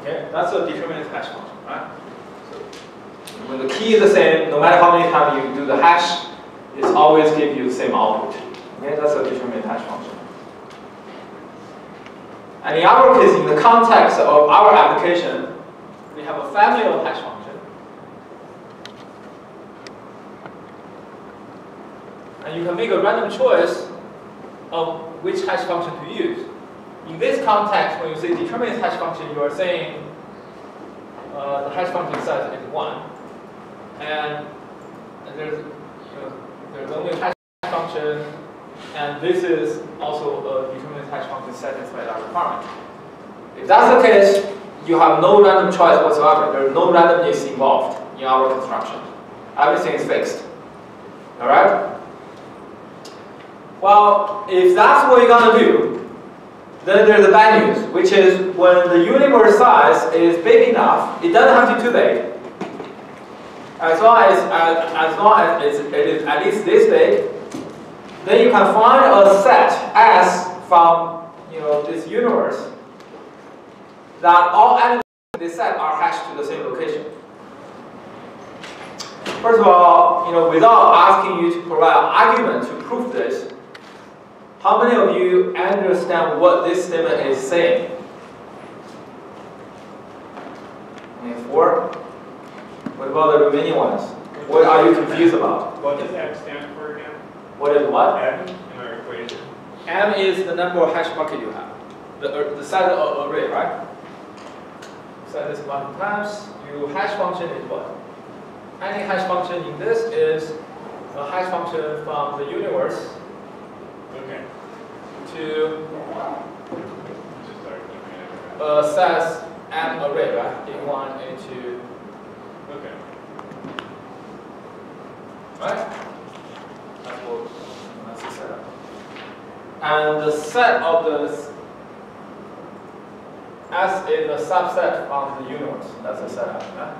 Okay, that's a determinate hash function, right? So when the key is the same, no matter how many times you do the hash, it always gives you the same output. Okay, that's a determinate hash function. And in our case, in the context of our application, we have a family of hash functions. And you can make a random choice of which hash function to use. In this context, when you say determinate hash function, you are saying uh, the hash function size is 1. And, there's, you know, there's only a hash function, and this is also a determinate hash function satisfied that requirement. If that's the case, you have no random choice whatsoever. There's no randomness involved in our construction. Everything is fixed. Alright? Well, if that's what you're going to do, then there's the bad news, which is when the universe size is big enough, it doesn't have to be too big. As long as, as, as long as it's, it is at least this big, then you can find a set S from you know this universe that all elements in this set are hashed to the same location. First of all, you know, without asking you to provide an argument to prove this, how many of you understand what this statement is saying? Four. What about the remaining ones? What are you confused about? What does M stand for again? What is what? M in our equation. M is the number of hash bucket you have. The, uh, the size of array, right? Set this one times. Your hash function is what? Any hash function in this is a hash function from the universe Okay. To uh, Just start looking at it. a size M array, right? A1, A2, Okay. right? That's what that's the setup. And the set of the s- is a subset of the universe. That's the setup. Right?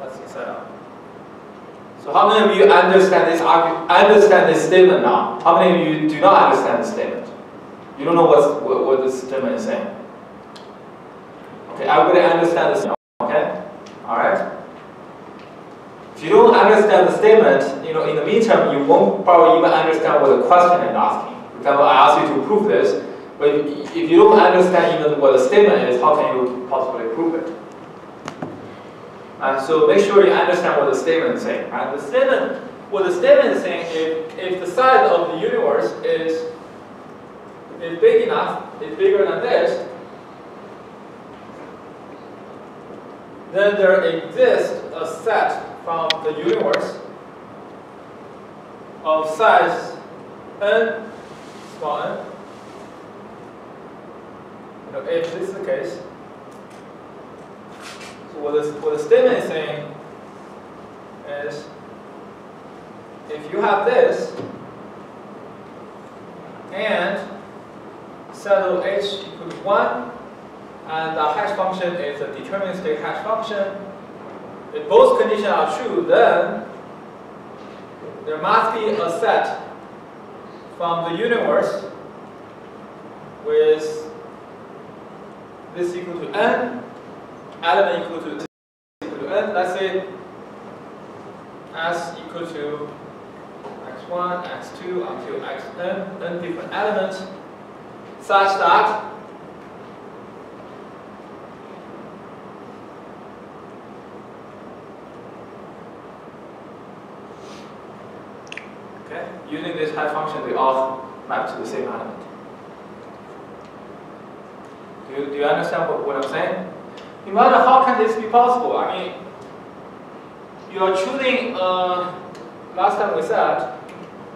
That's the setup. So how many of you understand this understand this statement now? How many of you do not understand this statement? You don't know what's, what, what this statement is saying. Okay, everybody understand this now, okay? Alright? If you don't understand the statement, you know, in the midterm, you won't probably even understand what the question is asking. For example, I ask you to prove this, but if you don't understand even what the statement is, how can you possibly prove it? And so make sure you understand what the statement is saying. And the statement, what the statement is saying, if, if the size of the universe is, is big enough, is bigger than this, then there exists a set from the universe of size n, small n. You know, if this is the case, what, this, what the statement is saying is, if you have this, and set of h equals 1, and the hash function is a deterministic hash function, if both conditions are true, then there must be a set from the universe with this equal to n, element equal to equal to n. Let's say s equal to x1, x2 until xn, n different elements, such that Okay, using this hash function, they all map to the same element. Do you, do you understand what, what I'm saying? No matter how can this be possible? I mean, you are choosing, uh, last time we said,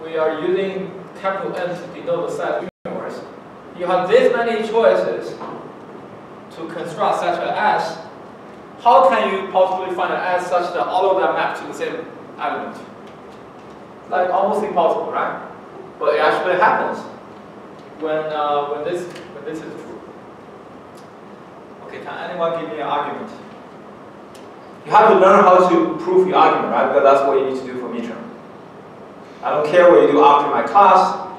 we are using capital N to denote the size of universe. You have this many choices to construct such an S. How can you possibly find an S such that all of them map to the same element? like almost impossible, right? But it actually happens when uh, when this when this is. Okay, can anyone give me an argument? You have to learn how to prove your argument, right? Because that's what you need to do for midterm. I don't care what you do after my class,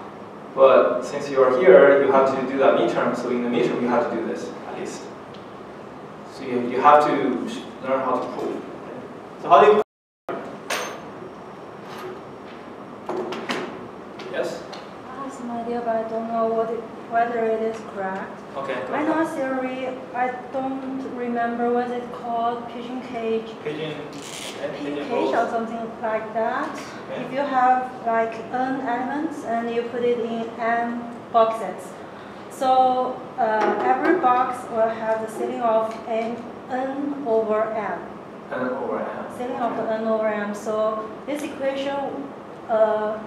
but since you are here, you have to do that midterm. So in the midterm, you have to do this at least. So you, you have to learn how to prove. So how do you Yes? I have some idea, but I don't know what it, whether it is correct. Okay. go I ahead. know theory, I don't remember what it's called, pigeon cage, Pigeon, pigeon pigeon cage or something like that. Okay. If you have like n elements and you put it in n boxes, so uh, every box will have the ceiling of n, n over m. And over M. Ceiling of the n over m. So this equation, uh,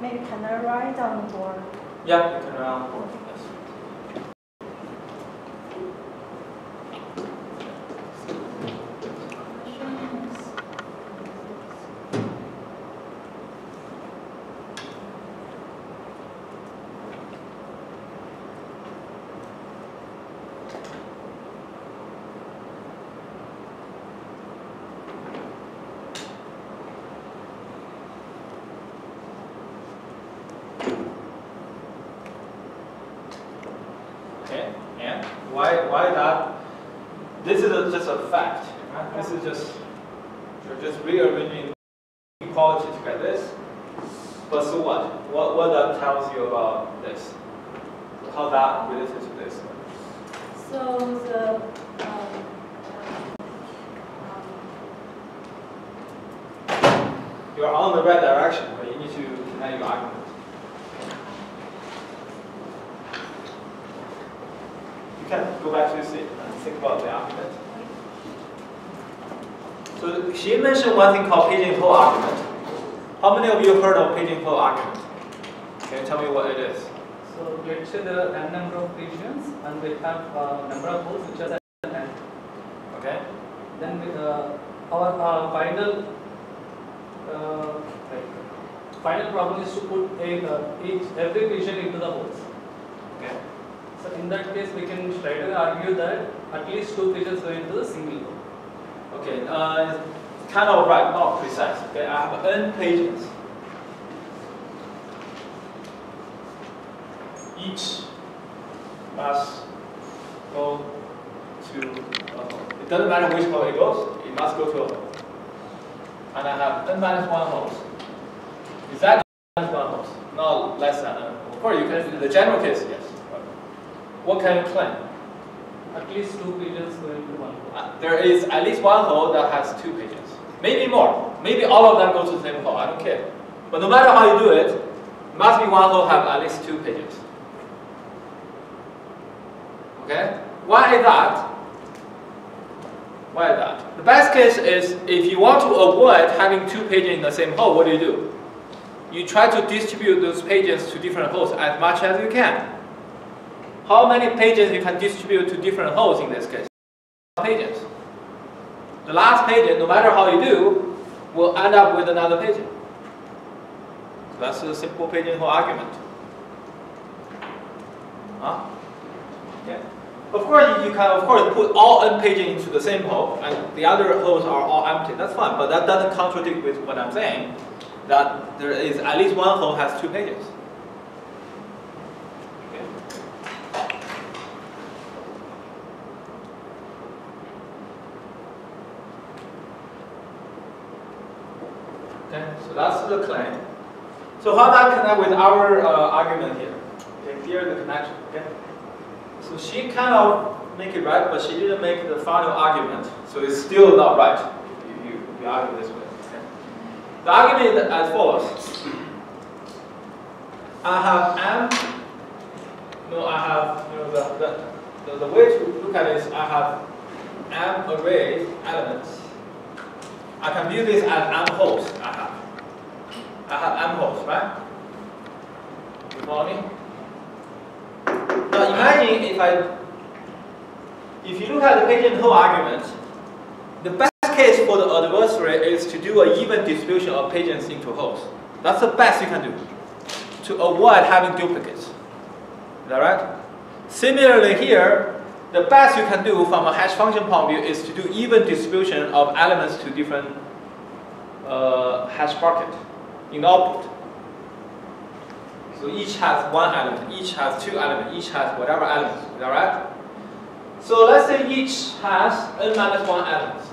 maybe can I write down the board? Yeah, you can run for yes. Pages. Each must go to a hole. It doesn't matter which hole it goes, it must go to a hole. And I have n minus 1 holes. Is that minus 1 holes? Not less than n. Of course, you can, in the general case, yes. What can you claim? At least two regions go into one hole. Uh, there is at least one hole that has two pages. Maybe more. Maybe all of them go to the same hole. I don't care. But no matter how you do it, must be one hole have at least two pages. Okay? Why is that? Why is that? The best case is if you want to avoid having two pages in the same hole, what do you do? You try to distribute those pages to different holes as much as you can. How many pages you can distribute to different holes in this case? Pages. The last page, no matter how you do, will end up with another page. So that's a simple pigeonhole argument. Huh? Yeah. Of course, you can of course put all n pages into the same hole, and the other holes are all empty. That's fine, but that doesn't contradict with what I'm saying. That there is at least one hole has two pages. Okay. Okay, so that's the claim. So how that connect with our uh, argument here? Okay, here the connection. Okay. So she kind of make it right, but she didn't make the final argument. So it's still not right if you, you argue this way. Okay. The argument is as follows. I have m. No, I have you know the, the, the, the way to look at it is I have m array elements. I can view this as m holes I have. I have m holes, right? You follow me? Now imagine if I, if you look at the patient pigeonhole argument, the best case for the adversary is to do an even distribution of pigeons into holes. That's the best you can do to avoid having duplicates. Is that right? Similarly here, the best you can do from a hash function point of view is to do even distribution of elements to different uh, hash bucket in output. So each has one element, each has two elements, each has whatever elements. Is that right? So let's say each has n minus 1 elements.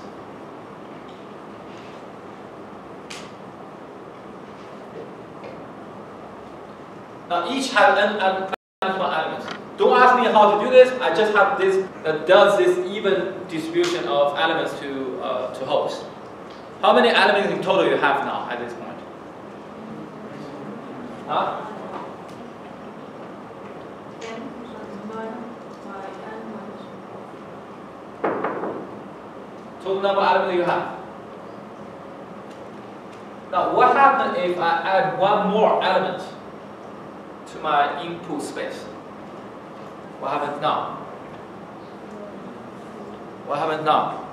Now each has n, minus 1 elements. Don't ask me how to do this, I just have this that does this even distribution of elements to, uh, to host. How many elements in total you have now at this point? Total number of elements you have. Now what happens if I add one more element to my input space? What happens now? What happens now?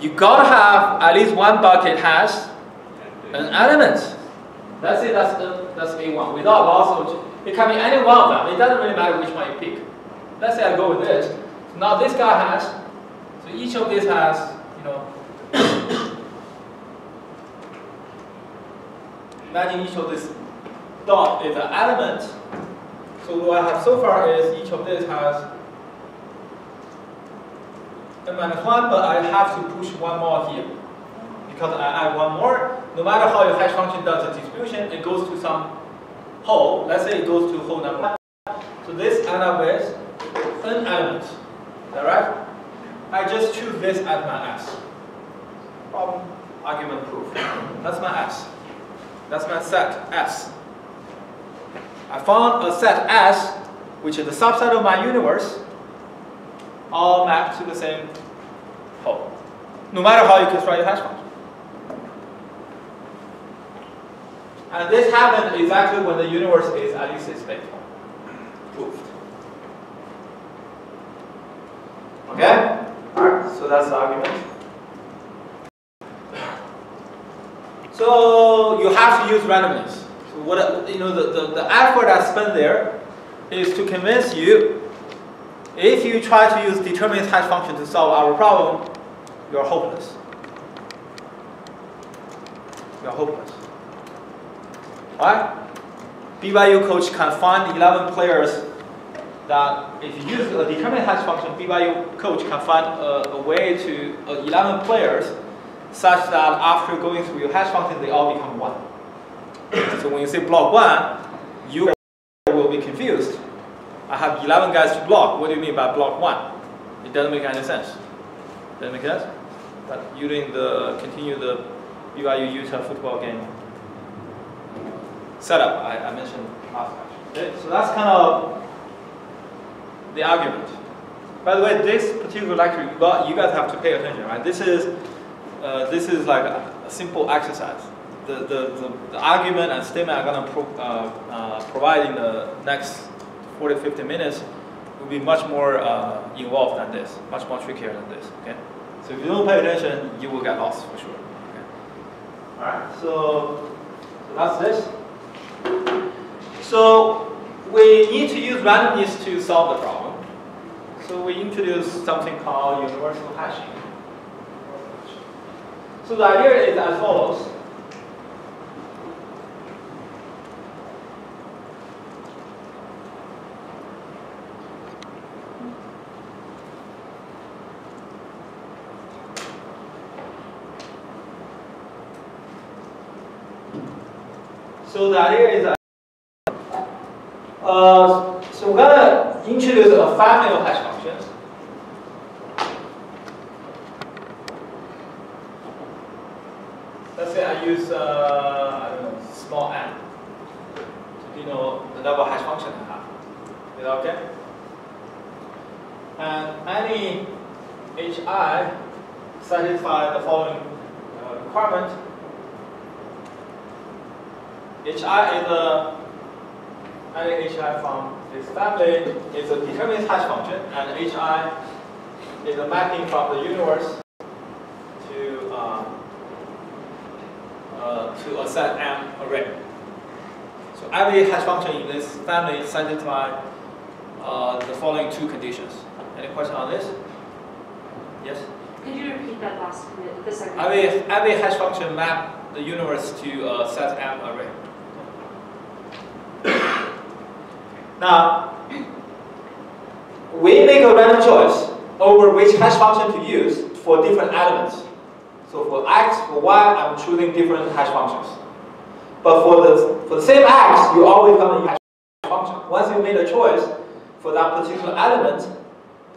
You gotta have at least one bucket has an element. Let's say that's the, that's uh, A1 without loss of it can be any one of them. It doesn't really matter which one you pick. Let's say I go with this. So now this guy has so each of these has you know imagine each of this dot is an element. So what I have so far is each of this has n minus 1, but I have to push one more here. Because I add one more, no matter how your hash function does the distribution, it goes to some hole. Let's say it goes to hole number one. So this end up with n elements. Is that right? I just choose this as my S. Problem, argument proof. That's my S. That's my set S. I found a set S, which is the subset of my universe, all mapped to the same hole. No matter how you construct the hash function. And this happens exactly when the universe is at least space. Proved. Okay? Alright, so that's the argument. So you have to use randomness. So what you know the, the, the effort I spent there is to convince you if you try to use determinist hash function to solve our problem, you're hopeless. You're hopeless. Why? BYU coach can find 11 players that if you use a determinist hash function, BYU coach can find a, a way to uh, 11 players such that after going through your hash function, they all become one. so when you say block one, you will be confused. I have 11 guys to block. What do you mean by block one? It doesn't make any sense. Doesn't make sense? But using the continue the BYU Utah football game setup I, I mentioned last time. Okay, so that's kind of the argument. By the way, this particular lecture, you, guys have to pay attention, right? This is uh, this is like a, a simple exercise. The, the, the, the, argument and statement I'm going to pro, uh, uh, provide in the next 40, 50 minutes will be much more uh, involved than this, much more trickier than this, okay? So if you don't pay attention, you will get lost for sure, okay? All right, so, so that's this. So we need to use randomness to solve the problem. So we introduce something called universal hashing. So the idea is as follows. So the idea is uh, so we're gonna introduce a family of hash functions. Let's say I use uh, I know small n to denote the of hash function I have. Is that okay? And any hi satisfy the following uh, requirement. Hi is a any hi from this family is a determinist hash function, and hi is a mapping from the universe to uh, uh, to a set M array. So every hash function in this family satisfies uh, the following two conditions. Any question on this? Yes? Could you repeat that last bit, the second? Every, every hash function map the universe to a set M array. Now, we make a random choice over which hash function to use for different elements. So for x, for y, I'm choosing different hash functions. But for the for the same x, you always gonna use hash function. Once you made a choice for that particular element,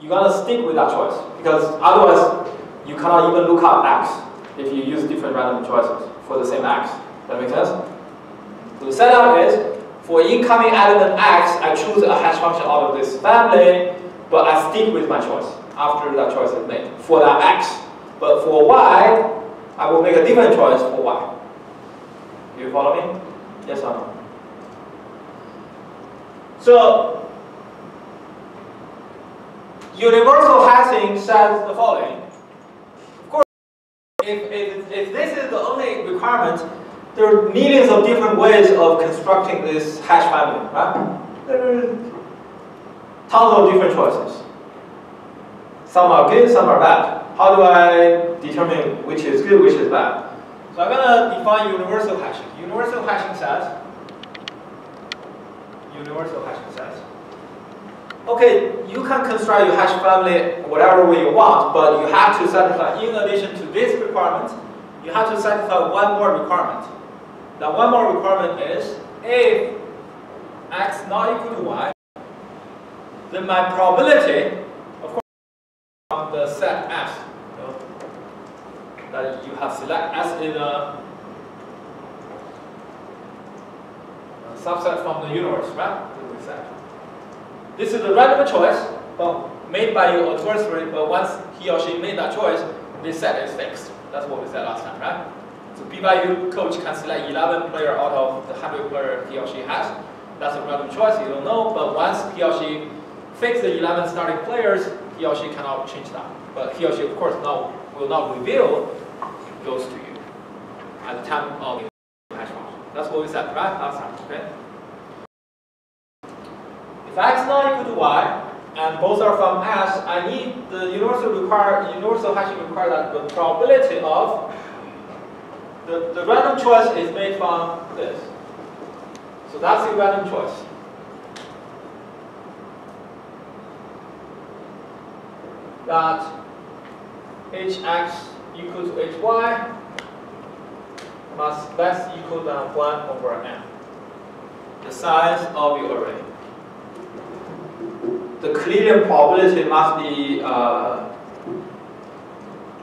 you're gonna stick with that choice because otherwise you cannot even look up x if you use different random choices for the same x. That make sense? So the setup is for incoming element x, I choose a hash function out of this family, but I stick with my choice after that choice is made for that x. But for y, I will make a different choice for y. You follow me? Yes or no? So, universal hashing says the following. Of course, if, if, if this is the only requirement, there are millions of different ways of constructing this hash family, right? There are tons of different choices. Some are good, some are bad. How do I determine which is good, which is bad? So I'm gonna define universal hashing. Universal hashing says, universal hashing says, okay, you can construct your hash family whatever way you want, but you have to satisfy, in addition to this requirement, you have to satisfy one more requirement. Now one more requirement is, if x not equal to y, then my probability, of course, the set S, that you have select S in a, subset from the universe, right? This is a random choice, well, made by your adversary, but once he or she made that choice, this set is fixed. That's what we said last time, right? So BYU coach can select 11 player out of the 100 player he or she has. That's a random choice, you don't know, but once he or she fix the 11 starting players, he or she cannot change that. But he or she, of course, now will not reveal those to you at the time of the hash function. That's what we said, right? Last time, okay? If x is not equal to y, and both are from S, I need the universal require universal hashing require that the probability of the, the random choice is made from this. So that's the random choice. That hx equal to hy must less equal than 1 over n. The size of your array. The Euclidean probability must be uh,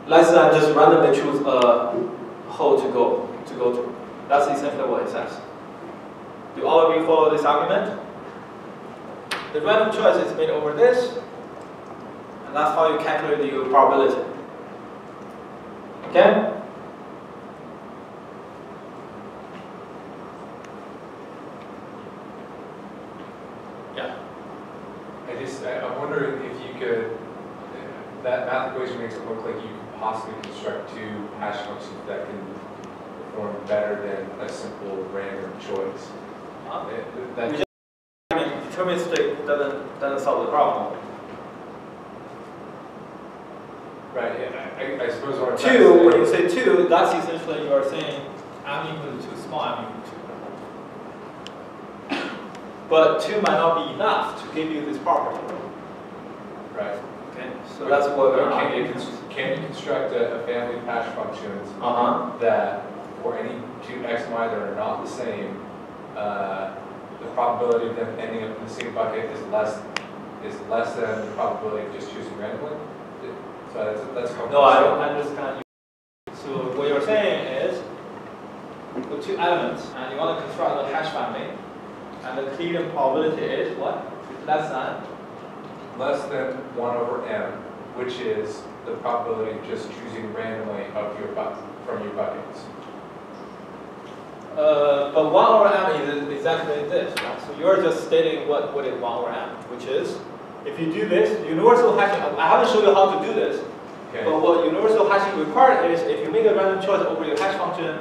less than just randomly choose a hole to go to go to. That's essentially what it says. Do all of you follow this argument? The random choice is made over this, and that's how you calculate the probability. Okay? Yeah. I just, I- I'm wondering if you could, that math equation makes it look like you could possibly construct two hash functions that can perform better than a simple random choice. Uh, It- that- mean, deterministic doesn't doesn't solve the problem. Right, yeah, I, I suppose what I'm Two, when you say. two, that's essentially you are saying I'm equal to two, small I'm equal to two. But two might not be enough to give you this property. Right. Okay, so that's what we're Can you, can you construct a, a family of hash functions Uh huh. that for any two x and y that are not the same, uh, the probability of them ending up in the same bucket is less, is less than the probability of just choosing randomly? So that's, that's. No, I don't understand you. So what you're saying is, with two elements, and you want to construct a hash family, and the Euclidean probability is what? It's less than Less than one over m, which is the probability of just choosing randomly of your from your buckets. Uh, but 1 over m is exactly this, right? So you're just stating what, what is 1 over m, which is, if you do this, universal hashing, I haven't shown you how to do this, Okay, but what universal hashing requires is, if you make a random choice over your hash function,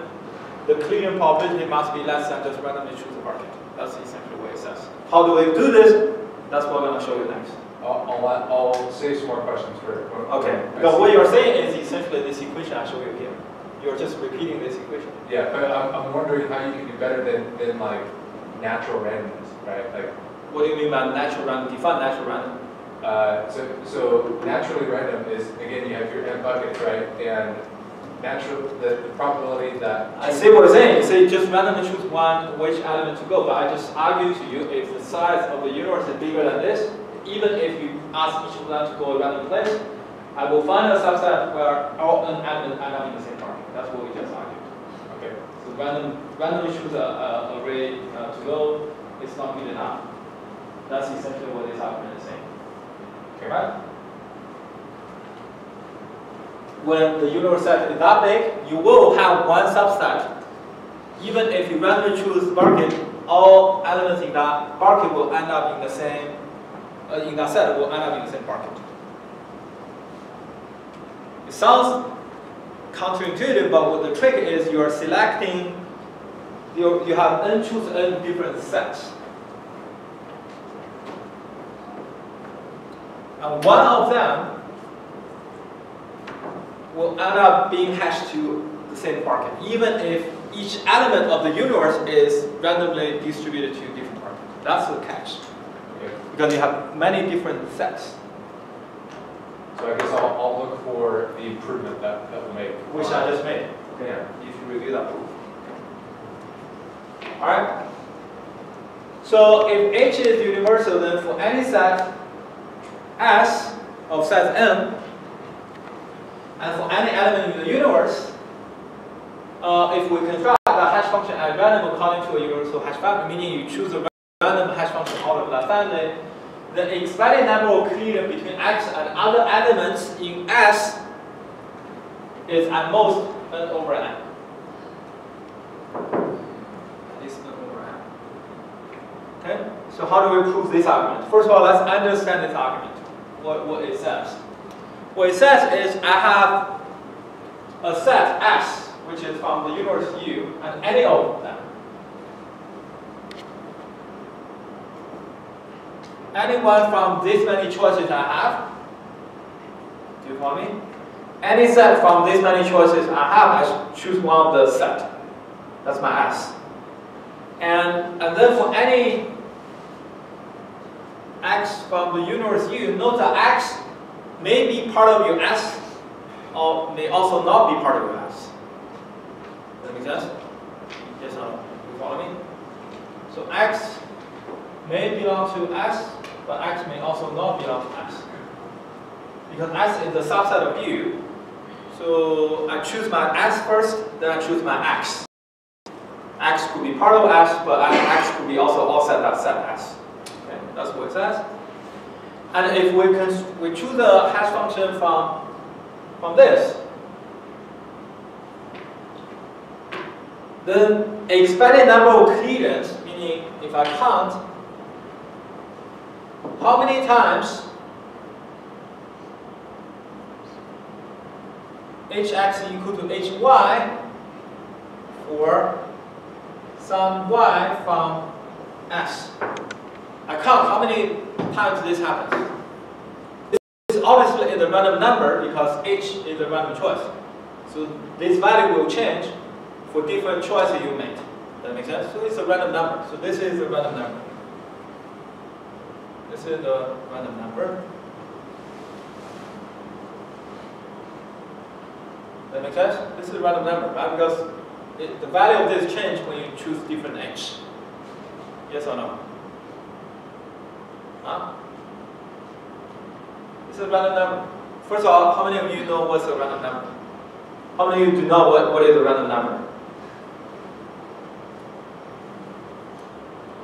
the Euclidean probability must be less than just randomly choose a bucket. That's essentially what it says. How do we do this? That's what I'm going to show you next. I'll, I'll, I'll save some more questions for. when- Okay, because what you're saying is essentially this equation I show you here. You're just repeating this equation. Yeah, but I'm, I'm wondering how you can do better than, than like natural randomness, right? Like, What do you mean by natural random? Define natural random. Uh, so, so naturally random is, again, you have your n buckets, right? And natural, the, the probability that. I see what you're saying. You say just randomly choose one which element to go, but I just argue to you if the size of the universe is bigger than this, even if you ask each of them to go a random place, I will find a subset where all n elements end up in the same target. That's what we just argued. Okay. So random, randomly choose a, a array uh, to go is not good enough. That's essentially what this argument is saying. Okay. Right? When the universe set is that big, you will have one subset. Even if you randomly choose bucket, all elements in that bucket will end up in the same, Uh, in that set will end up in the same bucket. It sounds counterintuitive, but what the trick is you are selecting, you, you have n choose n different sets. And one of them will end up being hashed to the same bucket, even if each element of the universe is randomly distributed to different buckets. That's the catch. Because you have many different sets, So I guess I'll, I'll look for the improvement that, that will make. which I just made. Okay, if you review that proof. All right. So if H is universal, then for any set S of set M, and for any element in the universe, uh, if we construct the hash function at random according to a universal hash family, meaning you choose a random hash function out of that family, the expected number of collision between X and other elements in S is at most n over n. At least n over n. Okay? So how do we prove this argument? First of all, let's understand this argument. What, what it says. What it says is I have a set S, which is from the universe U, and any of them. Anyone from this many choices I have, do you follow me? Any set from this many choices I have, I choose one of the set. That's my S. And, and then for any X from the universe U, note that X may be part of your S or may also not be part of your S. Does that make sense? Yes no? You follow me? So X may belong to S, but X may also not belong to S. Because S is the subset of U, so I choose my S first, then I choose my X. X could be part of S, but X could be also offset that set S. Okay, that's what it says. And if we can, we choose a hash function from from this, then expected number of collisions, meaning if I count how many times hx equal to hy for some y from s. I count how many times this happens. This is obviously is a random number because h is a random choice. So this value will change for different choices you make. Does that make sense? So it's a random number. So this is a random number. This is the random number. That make sense? This is a random number, right? Because it, the value of this change when you choose different h. Yes or no? Huh? This is a random number. First of all, how many of you know what's a random number? How many of you do know what, what is a random number?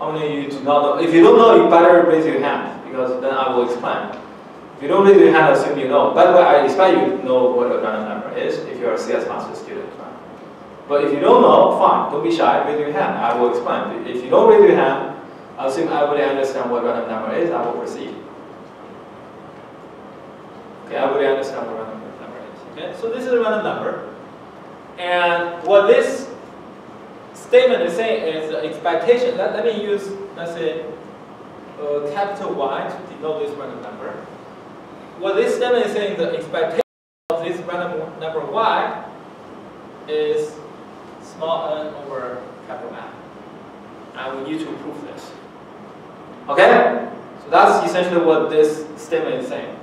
How many of you do not know? If you don't know, you better raise your hand because then I will explain. If you don't raise your hand, I assume you know. By the way, I expect you know what a random number is if you're a CS master student. But if you don't know, fine, don't be shy, raise your hand. I will explain. If you don't raise your hand, I assume already understand what random number is, I will proceed. Okay, I already understand what random number is. Okay, so this is a random number. And what this statement is saying is expectation. Let, let me use, let's say, uh, capital Y to denote this random number. What this statement is saying, the expectation of this random number Y is small n over capital N. And we need to prove this. Okay? So That's essentially what this statement is saying.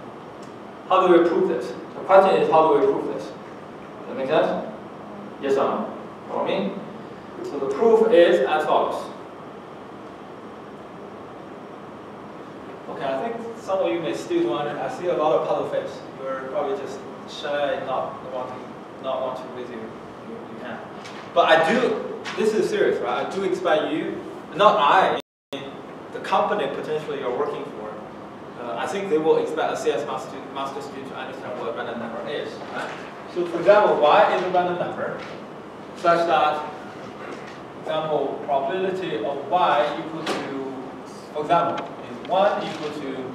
How do we prove this? The question is how do we prove this? Does that make sense? Yes or no? For me? So the proof is as follows. Okay, I think some of you may still want I see a lot of puzzle face. You're probably just shy and not wanting not want to raise your, your hand. But I do this is serious, right? I do expect you, not I, the company potentially you're working for, uh, I think they will expect a CS master, master student to understand what a random number is. Right? So for example, y is a random number such that, example, probability of y equal to, for example, is 1 equal to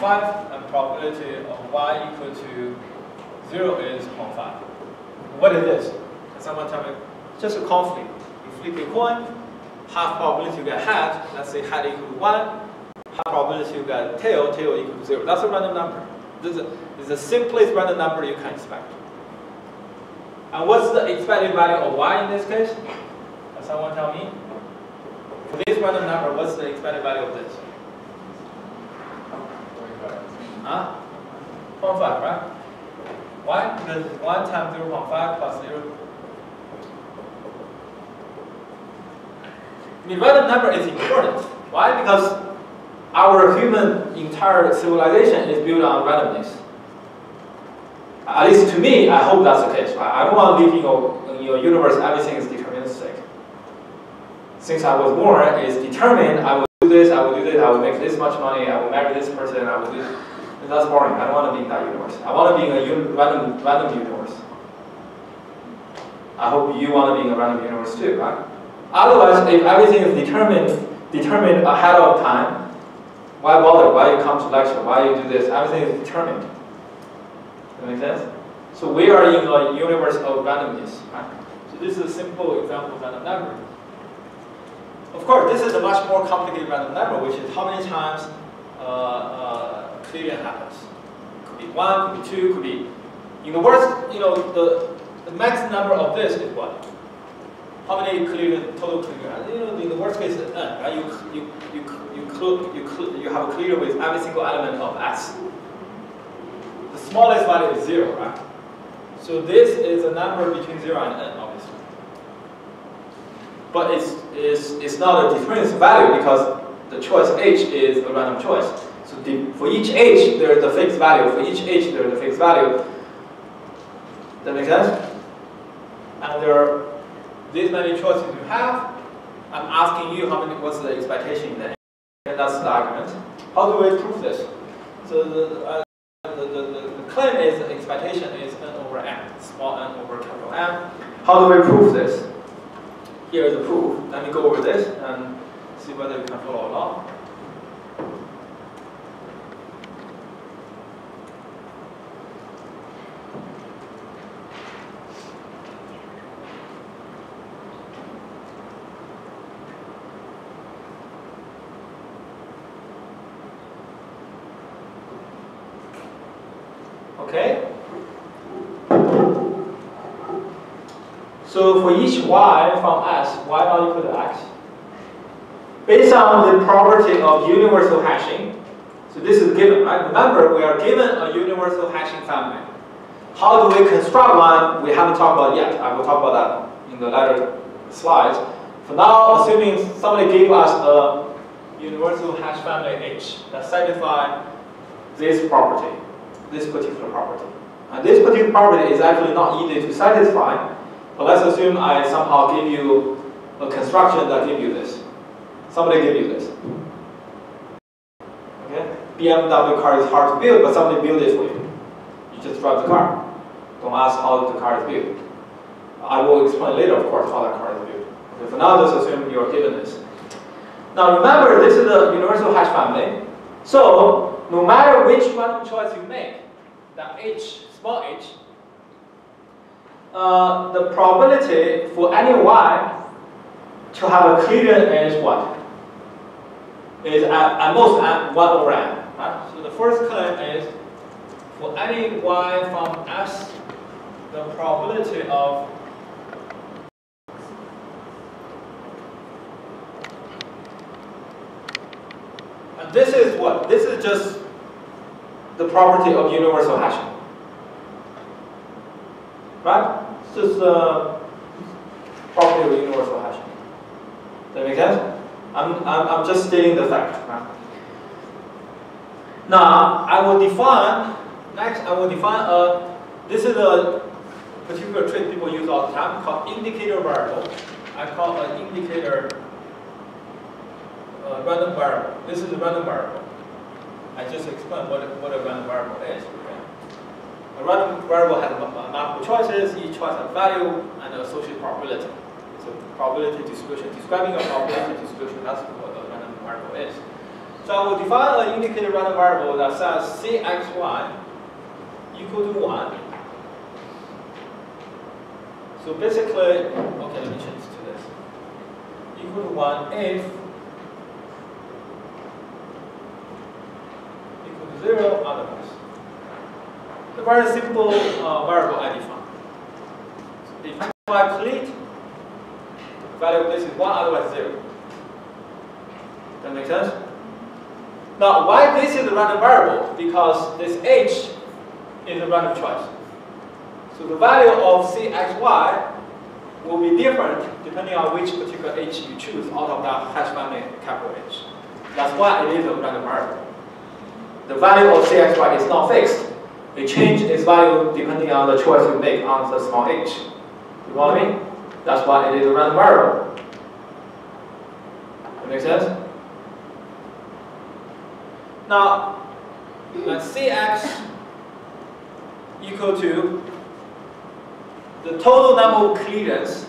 0.5 and probability of y equal to 0 is 0.5. What is this? Can someone tell me? Just a conflict. You flip a coin, half probability you get head, let's say head equal to 1, half probability you get tail, tail equal to 0. That's a random number. This is, this is the simplest random number you can expect. And what's the expected value of y in this case? Can someone tell me? For this random number, what's the expected value of this? Huh? 0.5, right? Why? Because 1 times 0.5 plus 0 I mean, random number is important. Why? Because our human entire civilization is built on randomness. At least to me, I hope that's the case. Right? I don't want to live in your, in your universe, everything is deterministic. Since I was born, it's determined, I will do this, I will do this, I will make this much money, I will marry this person, I will do this. That's boring. I don't want to be in that universe. I want to be in a random, random universe. I hope you want to be in a random universe too, right? Otherwise, if everything is determined determined ahead of time, why bother? Why you come to lecture? Why you do this? Everything is determined. Does that make sense? So we are in a universe of randomness. Right? So this is a simple example of random number. Of course, this is a much more complicated random number, which is how many times uh, uh, clearing happens. Could be one, could be two, could be. In the worst, you know, the, the max number of this is what? how many clear total clear? You know, in the worst case, n, right? You you you you you you have a clear with every single element of S. Smallest value is zero, right? So this is a number between zero and n, obviously. But it's it's it's not a deterministic value because the choice h is a random choice. So the, for each h, there is a fixed value. For each h, there is a fixed value. Does that make sense? And there are these many choices you have, I'm asking you how many, what's the expectation then? And that's the argument. How do we prove this? So the, uh, the, the, the, the, claim is the expectation is n over m, small n over capital M. How do we prove this? Here is the proof. Let me go over this and see whether you can follow along. Okay? So for each y from S, y not equal to x, based on the property of universal hashing, so this is given, right? Remember, we are given a universal hashing family. How do we construct one? We haven't talked about yet. I will talk about that in the later slides. For now, assuming somebody gave us a universal hash family H that satisfies this property this particular property. And this particular property is actually not easy to satisfy, but let's assume I somehow give you a construction that give you this. Somebody give you this. Okay? BMW car is hard to build, but somebody build it for you. You just drive the car. Don't ask how the car is built. I will explain later, of course, how that car is built. Okay, for now, let's assume you're given this. Now remember, this is a universal hash family. So, no matter which random choice you make, that h, small h, uh, the probability for any y to have a clear is what? Is at, at most at 1 over n. Right? So the first claim is for any y from S, the probability of and this is what? This is just the property of universal hashing. Right? This is the property of universal hashing. Does that make sense? I'm, I'm, I'm just stating the fact. Now, I will define, next I will define a, this is a particular trait people use all the time called indicator variable. I call an indicator uh, random variable. This is a random variable. I just explained what, what a random variable is. A random variable has multiple choices, each choice has value and associated probability. It's a probability distribution. Describing a probability distribution, that's what a random variable is. So I will define an indicator random variable that says cxy equal to 1. So basically, okay, let me change to this. Equal to 1 if equal to 0 otherwise. A very simple uh, variable I define. If y complete, the value of this is 1 otherwise 0. That make sense? Now, why this is a random variable? Because this h is a random choice. So the value of cxy will be different depending on which particular h you choose out of that hash family capital H. That's why it is a random variable. The value of cxy is not fixed. It changes its value depending on the choice you make on the small h. You I mean? That's why it is a random variable. That make sense? Now, let Cx equal to the total number of clearance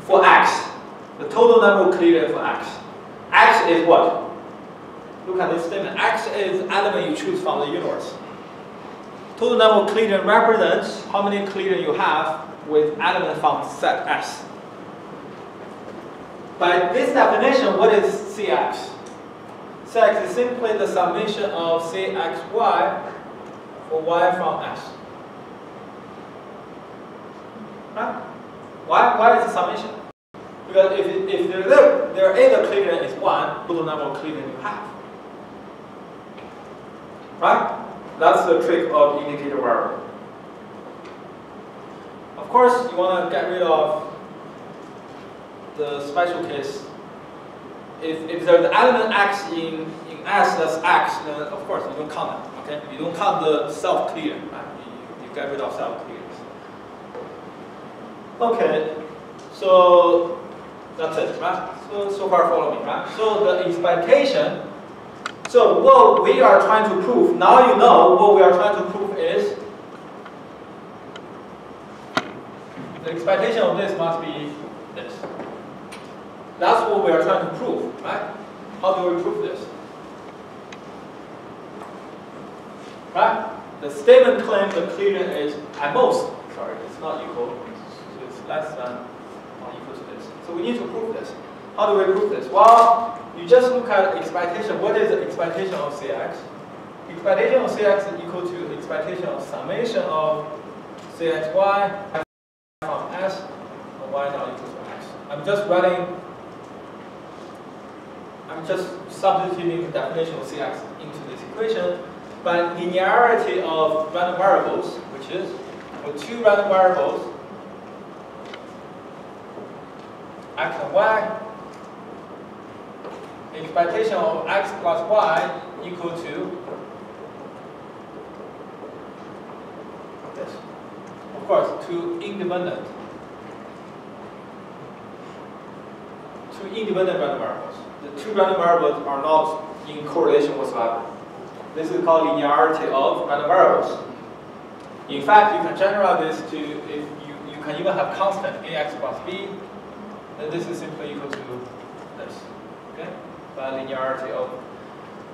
for x. The total number of clearance for x. x is what? Look at this statement. x is element you choose from the universe. Total number of clearance represents how many clearance you have with element from set S. By this definition, what is Cx? Cx is simply the summation of Cxy for y from S. Right? Why, why is the summation? Because if, if there, there is a clearance is 1, total number of clearance you have. Right? That's the trick of indicator variable. Of course, you want to get rid of the special case. If, if there's an element x in, in S that's x, then of course you don't count it. Okay? You don't count the self-clear. Right? You, you get rid of self-clearance. Okay, so that's it, right? So, so far follow me, right? So the expectation, so what we are trying to prove, now you know what we are trying to prove is the expectation of this must be this. That's what we are trying to prove, right? How do we prove this? Right? The statement claims the clearance is at most, sorry, it's not equal, so it's less than or equal to this. So we need to prove this. How do we prove this? Well, you just look at expectation. What is the expectation of Cx? Expectation of Cx is equal to expectation of summation of Cxy from S and y not equal to x. I'm just writing, I'm just substituting the definition of Cx into this equation by linearity of random variables, which is for two random variables, x and y, expectation of x plus y equal to this. Of course, two independent, two independent random variables. The two random variables are not in correlation whatsoever. This is called linearity of random variables. In fact, you can generalize this to if you, you can even have constant ax plus b then this is simply equal to? By linearity of,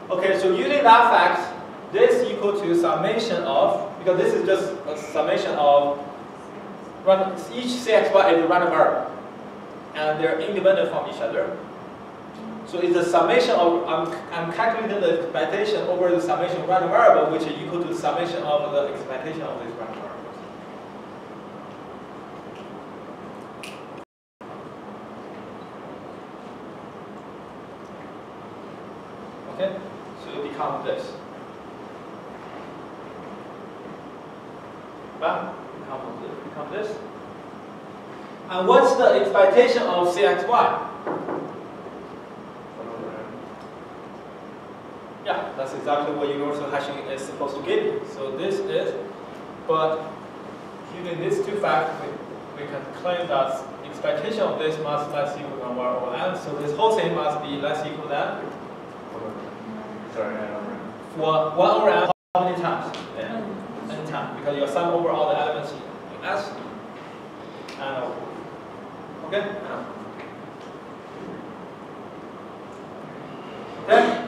okay, so using that fact, this equal to summation of, because this is just a summation of, run, each cxy is a random variable, and they're independent from each other. So it's a summation of, I'm, I'm calculating the expectation over the summation of random variable, which is equal to the summation of the expectation of this random variable. Okay? So it becomes this. Right? Become this. Become this. And what's the expectation of CXY? Yeah, that's exactly what universal hashing is supposed to give you. So this is, but using these two facts, we, we can claim that expectation of this must less equal than 1 over n. So this whole thing must be less equal than Sorry, I don't remember. for 1 over n how many times? n, n times, because you sum over all the elements in S. And. Okay? Okay?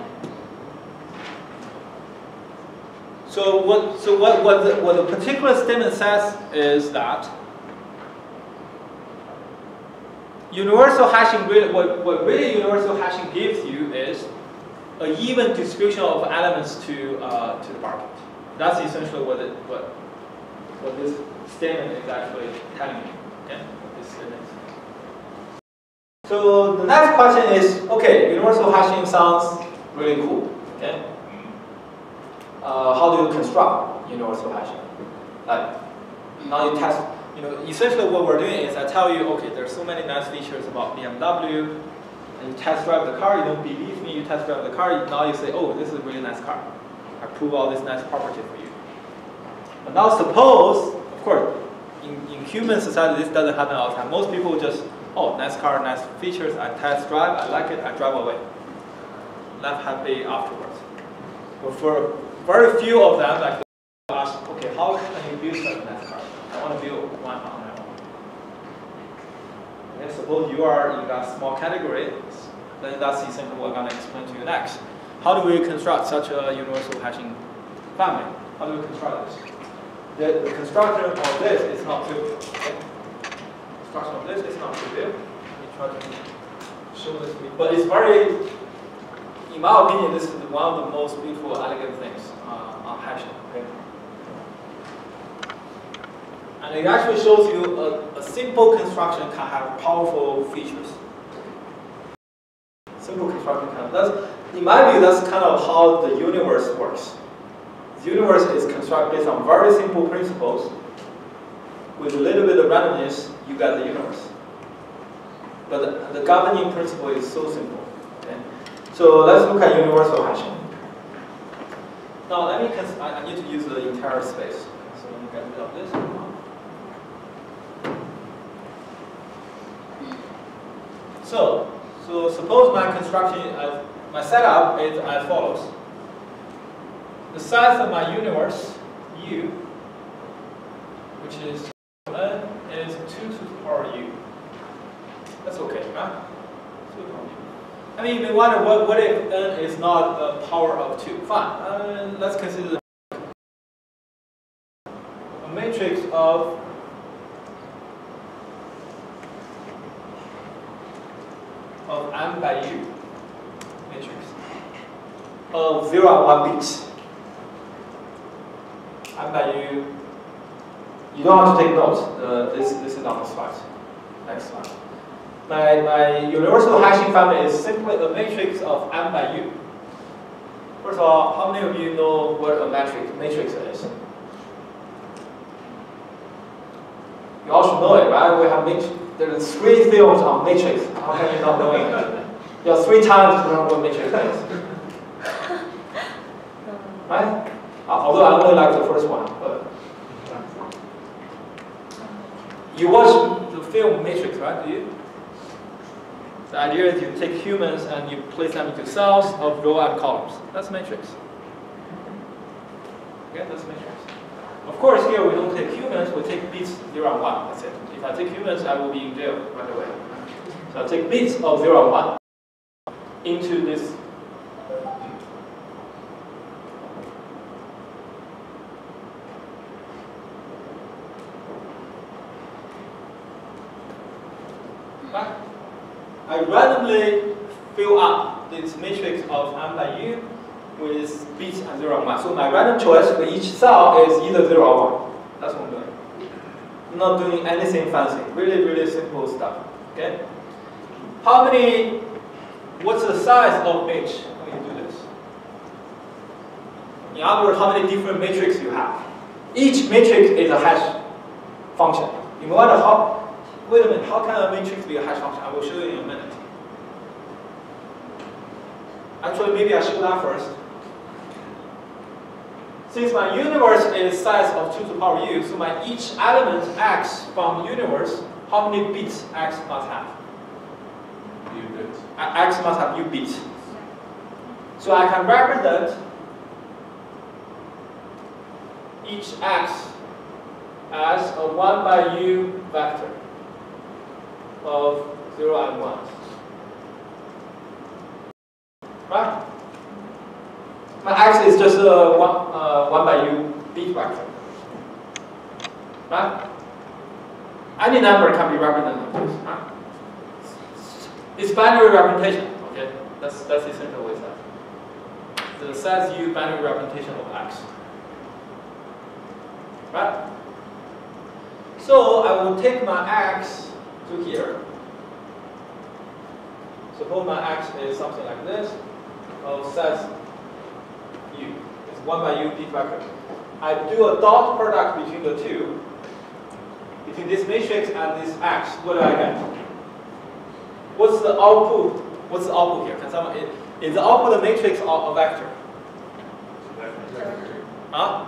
So what so what what the, what the particular statement says is that universal hashing really what, what really universal hashing gives you is a even distribution of elements to uh, to the bucket. That's essentially what it, what what this statement is actually telling you. Okay? What this statement is. So the next question is okay, universal hashing sounds really cool. Okay? uh, how do you construct universal hashing? Like now you test, you know, essentially what we're doing is I tell you, okay, there's so many nice features about BMW, and you test drive the car, you don't believe me, you test drive the car, now you say, oh, this is a really nice car. I prove all this nice property for you. But now suppose, of course, in, in human society this doesn't happen all the time. Most people just, oh, nice car, nice features, I test drive, I like it, I drive away. Left happy afterwards. But for very few of them like ask, okay, how can you build such a nice car? I want to build one on my own. Okay, suppose you are in that small category, then that's essentially what I'm going to explain to you next. How do we construct such a universal hashing family? How do we construct this? The, the construction of this is not trivial. Okay? Construction of this is not trivial. Me try to show this. But it's very, in my opinion, this is one of the most beautiful, elegant things uh, on hashing. Okay? And it actually shows you a, a simple construction can have powerful features. Simple construction can. That's, in my view, that's kind of how the universe works. The universe is constructed based on very simple principles. With a little bit of randomness, you got the universe. But the, the governing principle is so simple. Okay? So let's look at universal hashing. Now let me, I, I need to use the entire space. So let me get rid of this. So, so suppose my construction, uh, my setup is as follows. The size of my universe, U, which is n, is 2 to the power of u. That's okay, right? 2 to the power u. I mean, you may wonder what, what if n is not the power of 2? Fine, uh, let's consider a matrix of of m by u matrix of 0 and 1 bits. m by u, you don't have to take notes. Uh, this, this is not the slide. Next slide. My, my universal hashing family is simply a matrix of m by u. First of all, how many of you know what a matrix matrix is? You all should know it, right? We have matrix. There are three films on matrix. How can you not know it? You have three times to learn what matrix is. Right? Although I only like the first one, but you watch the film Matrix, right? Do you? The idea is you take humans and you place them into cells of row and columns. That's matrix. Okay, that's matrix. Of course, here we don't take humans, we take bits 0 and 1. That's it. If I take humans, I will be in jail right away. So I take bits of 0 and 1 into this. Randomly fill up this matrix of m by u with bits and 0 and 1. So my random choice for each cell is either 0 or 1. That's what I'm doing. I'm not doing anything fancy. Really, really simple stuff. Okay? How many, what's the size of H when you do this? In other words, how many different matrix you have. Each matrix is a hash function. No matter how, wait a minute, how can a matrix be a hash function? I will show you in a minute. Actually, maybe I show that first. Since my universe is size of 2 to the power u, so my each element x from universe, how many bits x must have? U bits. X must have u bits. So I can represent each x as a 1 by u vector of 0 and 1. Right? My x is just a 1, uh, 1 by u bit vector. Right? Any number can be represented. Right? It's binary representation. Okay, that's that's essentially that. The size u binary representation of x. Right? So I will take my x to here. Suppose my x is something like this of size u. It's 1 by u bit vector. I do a dot product between the two, between this matrix and this x. What do I get? What's the output? What's the output here? Can someone, is- the output a matrix or a vector? Huh?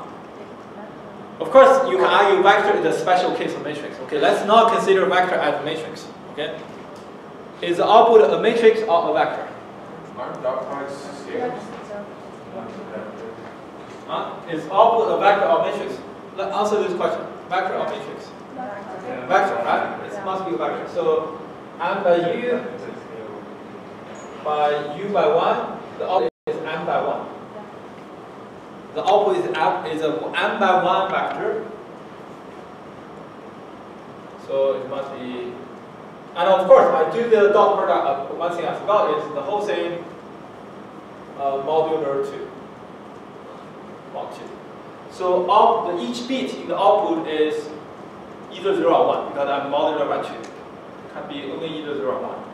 Of course, you can argue vector is a special case of matrix. Okay, let's not consider vector as a matrix. Okay, is the output a matrix or a vector? Huh? Is output a vector or matrix? Let answer this question. Vector or matrix? Vector, right? It must be a vector. So m by u by u by one, the output is m by one. The output is m is a m by one vector. So it must be, and of course I do the dot product. Uh, one thing I forgot is the whole thing uh, modular two. Mod two. So out, the, each bit in the output is either zero or one because I'm modular by two. It can be only either zero or one.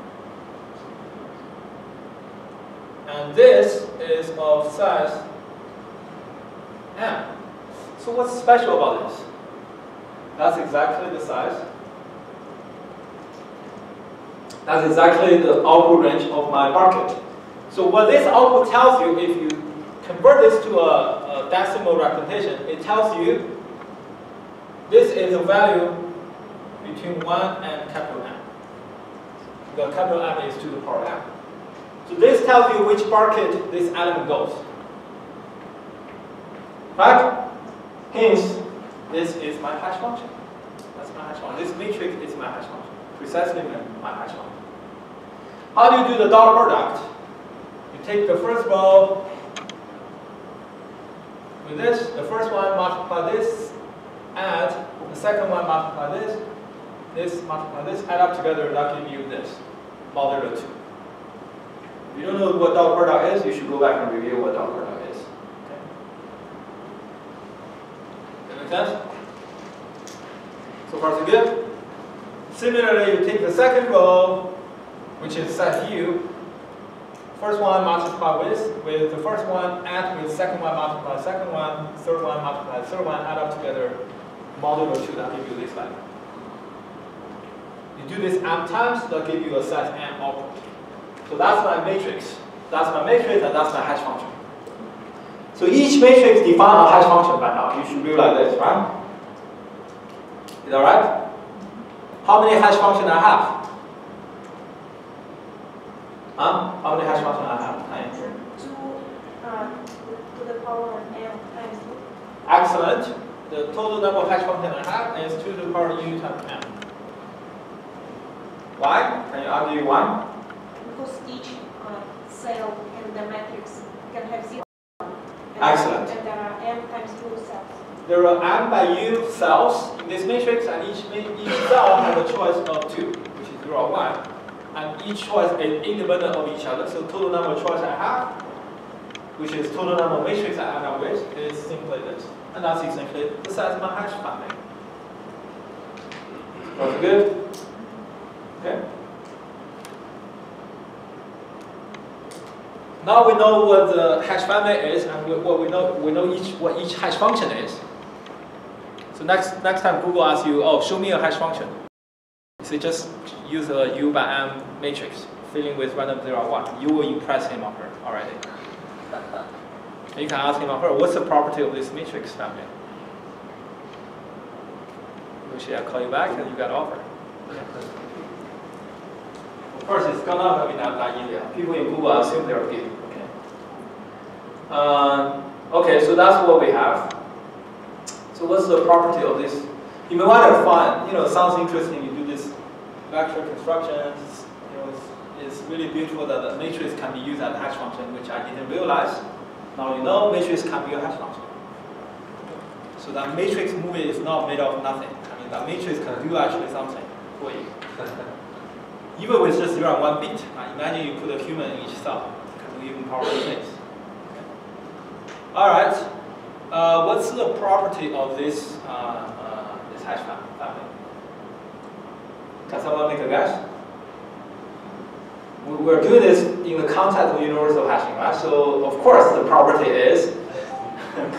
And this is of size m. So what's special about this? That's exactly the size. That's exactly the output range of my bucket. So what this output tells you, if you convert this to a, a decimal representation, it tells you this is a value between 1 and capital M. The capital M is to the power M. So this tells you which bucket this element goes. Right? Hence, this is my hash function. That's my hash function. This matrix is my hash function. Precisely my hash function. How do you do the dot product? You take the first row with this, the first one multiply this, add the second one multiply this, this multiply this, add up together, that give you this, modular 2. If you don't know what dot product is, you should go back and review what dot product is. Okay. That make sense? So far so good? Similarly, you take the second row, which is set u, first one multiply with, with the first one, add with second one multiply second one, third one multiply third one, add up together, modular 2, that give you this value. You do this m times, that give you a set m output. So that's my matrix. That's my matrix and that's my hash function. So each matrix define a hash function by now. You should realize this, right? Is that right? How many hash function I have? Huh? How many hash function I have? Nine. Two, uh, to the power of m times two. Excellent. The total number of hash function I have is 2 to the power of u times m. Why? Can you argue why? Because each uh, cell in the matrix can have zero. And- Excellent. And there are m times two cells. There are m by u cells in this matrix, and each, each cell has a choice of 2, which is 0 or 1. And each choice is independent of each other, so total number of choice I have, which is total number of matrix I up with, is simply this. And that's essentially the size of my hash family. Sounds good? Okay? now we know what the hash family is, and we, what we know we know each what each hash function is. So next next time Google asks you, oh, show me a hash function. So just use a U by M matrix filling with random zero one. You will impress him or her already. And you can ask him or her, what's the property of this matrix family? Usually I call you back and you got offer. Of course, it's gonna be not that easy. People in Google assume they're good. Okay. Um, okay, so that's what we have. So what's the property of this? You may want to find, you know, sounds interesting. Vector constructions. It's, really beautiful that the matrix can be used as a hash function, which I didn't realize. Now you know matrix can be a hash function. So that matrix movie is not made of nothing. I mean, that matrix can do actually something for you. even with just zero and one bit. Uh, imagine you put a human in each cell. Can do even powerful things. All right. Uh, what's the property of this uh, uh, this hash family? Can someone make a guess? We- We're doing this in the context of universal hashing, right? So of course the property is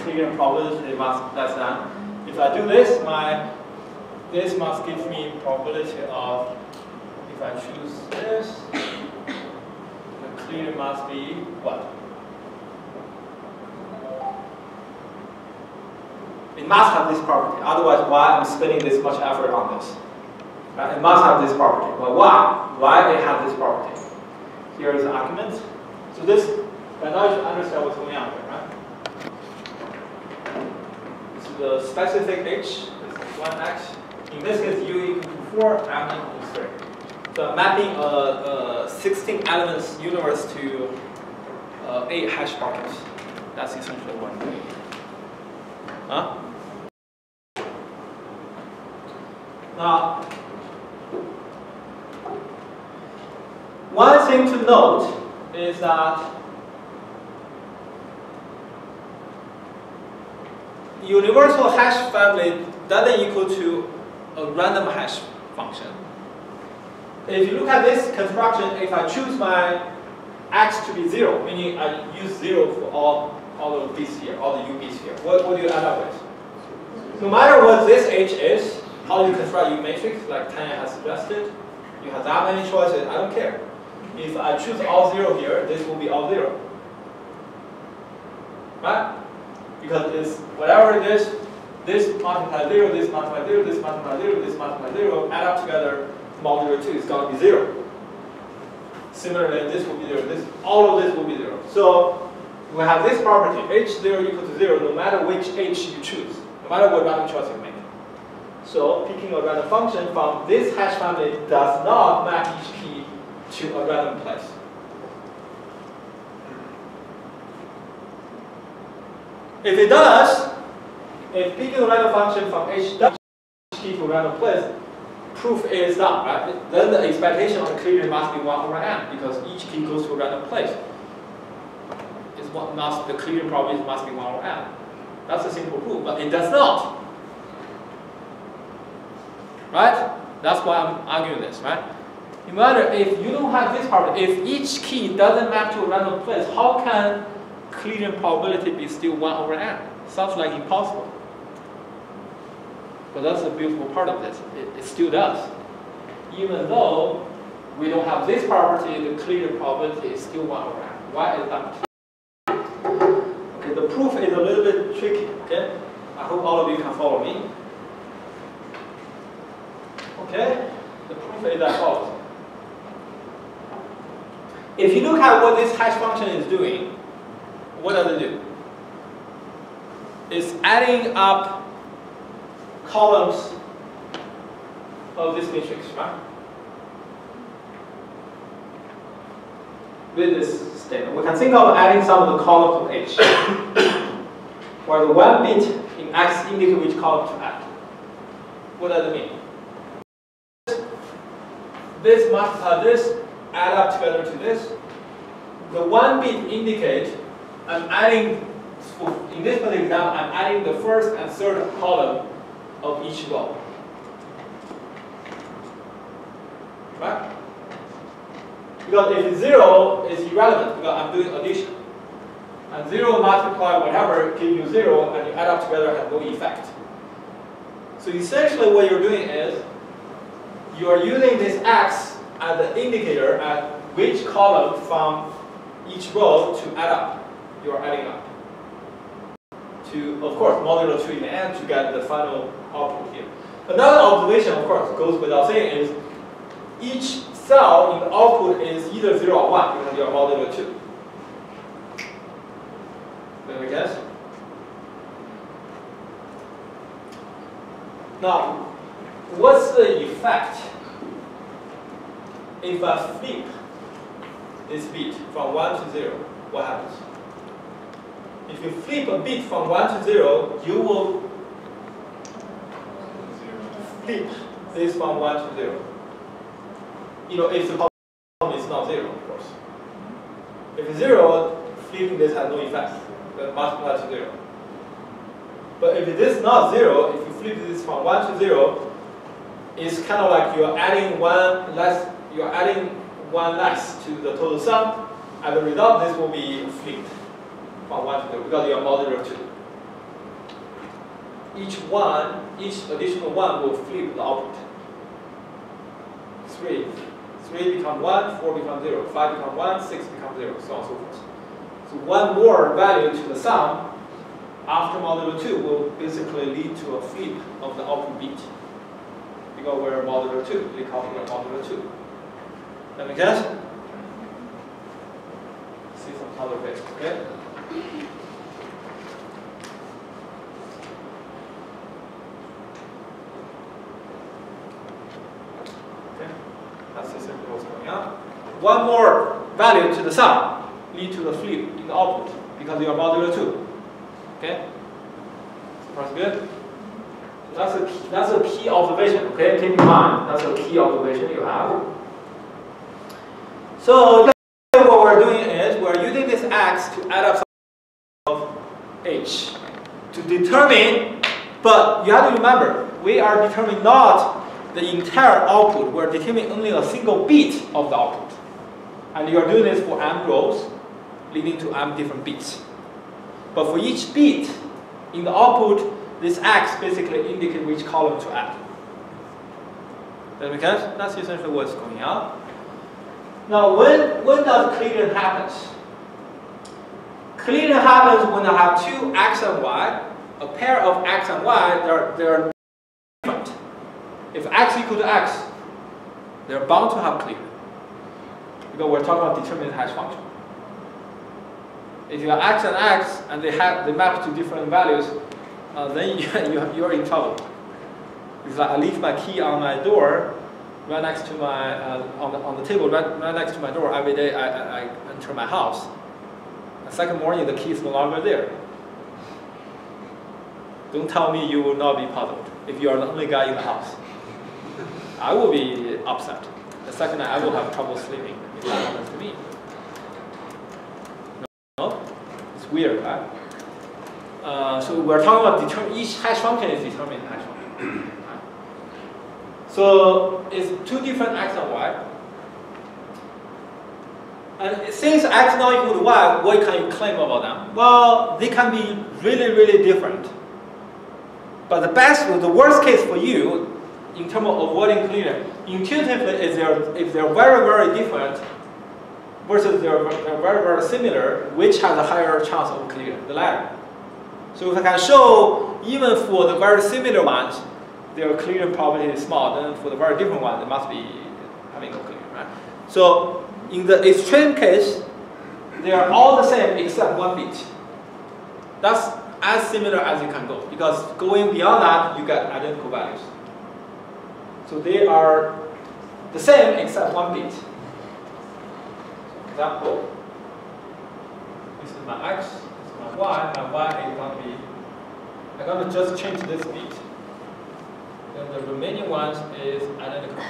clear probability must less than. If I do this, my this must give me probability of if I choose this, the clear must be what? It must have this property. Otherwise, why I'm spending this much effort on this? Right? It must have this property. But why? Why it has this property? Here is the argument. So this, by now you should understand what's going on here, right? This is the specific h, this is 1x. In this case, u equal to 4, m equal to 3. So mapping a, a 16 elements universe to uh, 8 hash buckets. That's essentially what I'm doing. Huh? Now, one thing to note is that universal hash family doesn't equal to a random hash function. If you look at this construction, if I choose my x to be zero, meaning I use zero for all, all of these here, all the UBs here, what, what do you end up with? No matter what this h is, how you construct your matrix, like Tanya has suggested, you have that many choices, I don't care. If I choose all zero here, this will be all zero. Right? Because it's whatever it is, this multiply zero, this multiply zero, this multiply zero, this multiply zero, add up together, modulo 2 is going to be 0. Similarly, this will be 0, this, all of this will be 0. So we have this property, h0 equal to 0, no matter which h you choose, no matter what random choice you make. So picking a random function from this hash family does not map each key to a random place. If it does, if picking a random function from h does key to a random place, proof is done, right? Then the expectation of the clearing must be 1 over n because each key goes to a random place. It's what must, the clearing probability must be 1 over n. That's a simple proof, but it does not. Right? That's why I'm arguing this, right? No matter if you don't have this property, if each key doesn't map to a random place, how can clearing probability be still 1 over n? Sounds like impossible. But that's the beautiful part of this. It, it still does. Even though we don't have this property, the clearing probability is still 1 over n. Why is that? Okay, the proof is a little bit tricky, okay? I hope all of you can follow me. Okay? The proof is as follows. If you look at what this hash function is doing, what does it do? It's adding up columns of this matrix, right? With this statement. We can think of adding some of the columns of H. where the one bit in X indicates which column to add. What does it mean? This multiply this, uh, add up together to this. The one bit indicate I'm adding, in this particular example, I'm adding the first and third column of each row. Right? Because if it's zero, it's irrelevant because I'm doing addition. And zero multiply whatever give you zero, and you add up together has no effect. So essentially what you're doing is, you are using this x as the indicator at which column from each row to add up. You are adding up. To, of course, modulo 2 in the end to get the final output here. Another observation, of course, goes without saying is each cell in the output is either 0 or 1 because you are modulo 2. Does make sense? Now, what's the effect if I flip this bit from 1 to 0? What happens? If you flip a bit from 1 to 0, you will flip this from 1 to 0. You know, if the column is not 0, of course. If it's 0, flipping this has no effect. Then multiply to 0. But if it is not 0, if you flip this from 1 to 0, it's kind of like you're adding one less, you're adding one less to the total sum. and the result, this will be flipped from 1 to 0 because you are modulo 2 each one, each additional one will flip the output. 3. 3 become 1, 4 become 0, 5 become 1, 6 become 0, so on and so forth. So one more value to the sum after modulo 2 will basically lead to a flip of the output bit. Because we're modulo 2, we call it modulo 2. That make sense? See some color bits, okay? Okay, that's essentially what's going on. One more value to the sum lead to the flip in the output because you are modulo 2. Okay? Sounds good? That's a key, that's a key observation. Okay, keep in mind that's a key observation you have. So what we're doing is we're using this x to add up some of h to determine. But you have to remember we are determining not the entire output. We're determining only a single bit of the output. And you're doing this for m rows, leading to m different bits. But for each bit in the output, this x basically indicates which column to add. That make sense? That's essentially what's going on. Now, when, when does clearing happen? Clearing happens when I have two x and y, a pair of x and y, they're, they're different. If x equal to x, they're bound to have clear. Because we're talking about determinate hash function. If you have x and x and they have they map to different values, uh, then you, you're in trouble. It's like I leave my key on my door, right next to my uh, on the on the table, right, right next to my door. Every day I, I, I enter my house. The second morning the key is no longer there. Don't tell me you will not be puzzled if you are the only guy in the house. I will be upset. The second night I will have trouble sleeping if that happens to me. No? It's weird, right? Uh, so we're talking about each hash function is determined hash function. So it's two different x and y. And since x not equal to y, what can you claim about them? Well, they can be really, really different. But the best, the worst case for you, in terms of avoiding clearing, intuitively is they're, if they're very, very different versus they're, they're very, very similar, which has a higher chance of clearing? The latter. So if I can show, even for the very similar ones, their clearing probability is small, then for the very different one, they must be having no clearing, right? So in the extreme case, they are all the same except one bit. That's as similar as you can go, because going beyond that, you get identical values. So they are the same except one bit. Example, this is my x, this is my y, my y is to be, I'm going to just change this bit. Then the remaining ones is identical.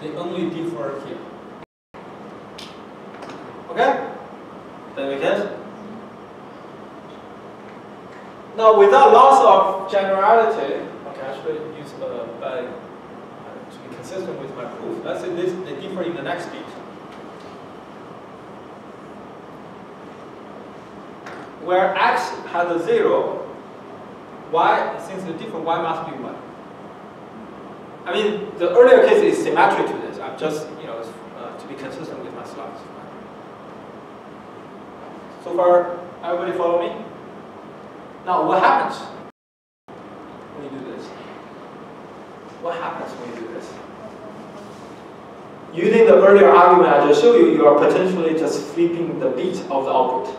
They only differ here. Okay? That make sense? Now, without loss of generality, okay, I should use uh, by, uh, to be consistent with my proof. Let's say this, they differ in the next bit. where x has a zero, y, since the different, y must be one. I mean, the earlier case is symmetric to this. I'm just, you know, uh, to be consistent with my slides. So far, everybody follow me? Now, what happens when you do this? What happens when you do this? Using the earlier argument I just showed you, you are potentially just flipping the bit of the output.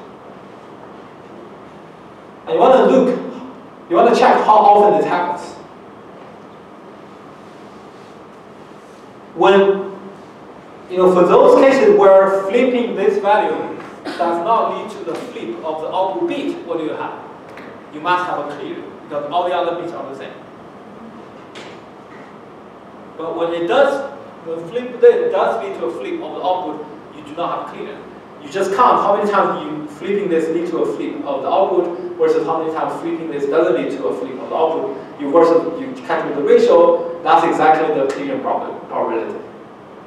And you want to look, you want to check how often this happens. When, you know, for those cases where flipping this value does not lead to the flip of the output bit, what do you have? You must have a clear, because all the other bits are the same. But when it does, the flip this does lead to a flip of the output, you do not have a clear. You just count how many times you flipping this lead to a flip of the output versus how many times flipping this doesn't lead to a flip of the output. You versus you calculate the ratio. That's exactly the clearing probability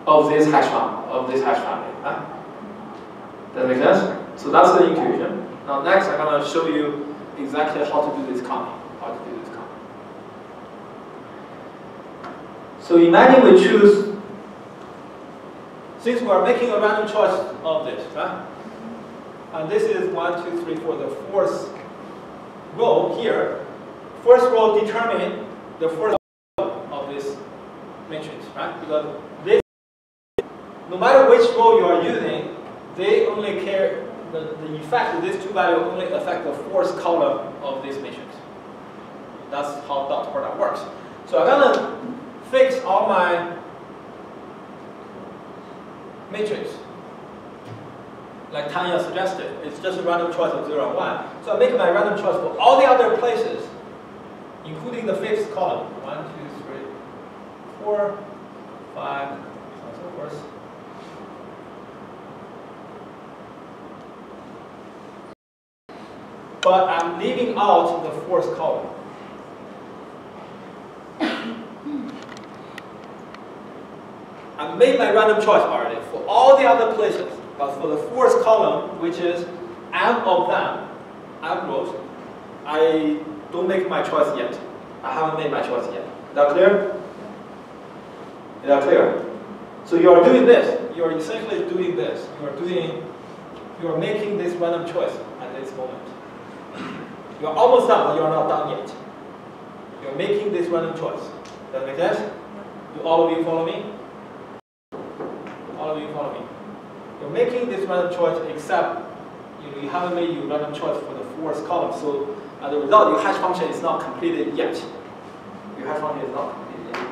of this hash family of this hash family. Huh? Does that make sense? So that's the intuition. Now next, I'm gonna show you exactly how to do this counting. How to do this counting. So imagine we choose since we are making a random choice of this, right? And this is one, two, three, four, the fourth row here. First row determine the first of this matrix, right? Because no matter which row you are using, they only care, the, the effect of these two values only affect the fourth column of this matrix. That's how dot product works. So I'm gonna fix all my matrix. Like Tanya suggested, it's just a random choice of 0 and 1. So I make my random choice for all the other places, including the fifth column. 1, 2, 3, 4, 5, so on and so forth. But I'm leaving out the fourth column. I made my random choice already for all the other places, but for the fourth column, which is m of them, m rows, I don't make my choice yet. I haven't made my choice yet. Is that clear? Is that clear? So you are doing this. You are essentially doing this. You are doing, you are making this random choice at this moment. You are almost done, but you are not done yet. You are making this random choice. Does that make sense? Do all of you follow me? You follow me? You're making this random choice except you, know, you haven't made your random choice for the fourth column. So as a result, your hash function is not completed yet. Your hash function is not completed yet.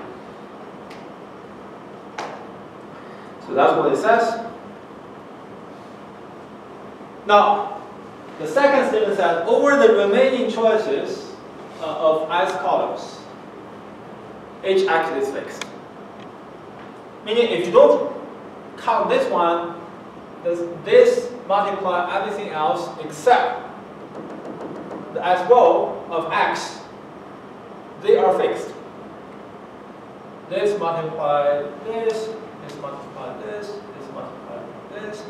So that's what it says. Now, the second statement says, over the remaining choices uh, of ice columns, h axis is fixed. Meaning if you don't count this one, does this multiply everything else except the s row of x, they are fixed. This multiply this, this multiply this, this multiply this,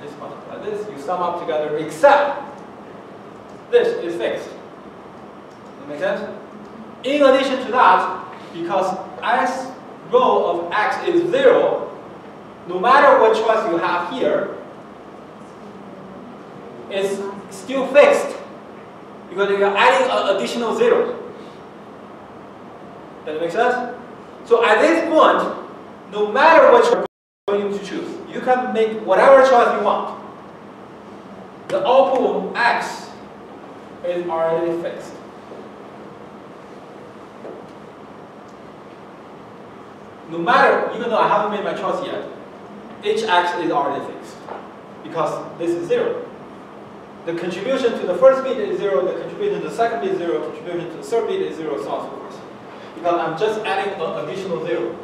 this multiply this. You sum up together except this is fixed. That make sense? In addition to that, because s row of x is zero, no matter what choice you have here, it's still fixed because you're adding an additional zero. Does that make sense? So at this point, no matter what you're going to choose, you can make whatever choice you want. The output x is already fixed. No matter, even though I haven't made my choice yet, hx is already fixed because this is zero. The contribution to the first bit is zero, the contribution to the second bit is zero, contribution to the third bit is zero, so on so forth. Because I'm just adding an additional zero.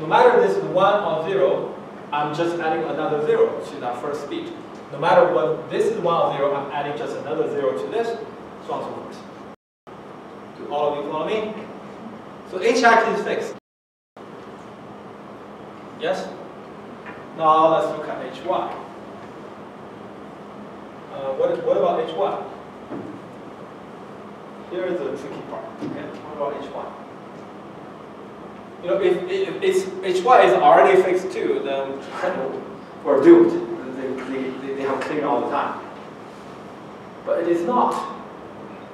No matter this is one or zero, I'm just adding another zero to that first bit. No matter what this is one or zero, I'm adding just another zero to this, so on so forth. Do all of you follow me? So hx is fixed. Yes? Now let's look at hy. uh, what, what about H1? Here is the tricky part. Okay, what about H1? You know, if, if H1 is already fixed too, then we're doomed. They, they, they, they have clean all the time. But it is not.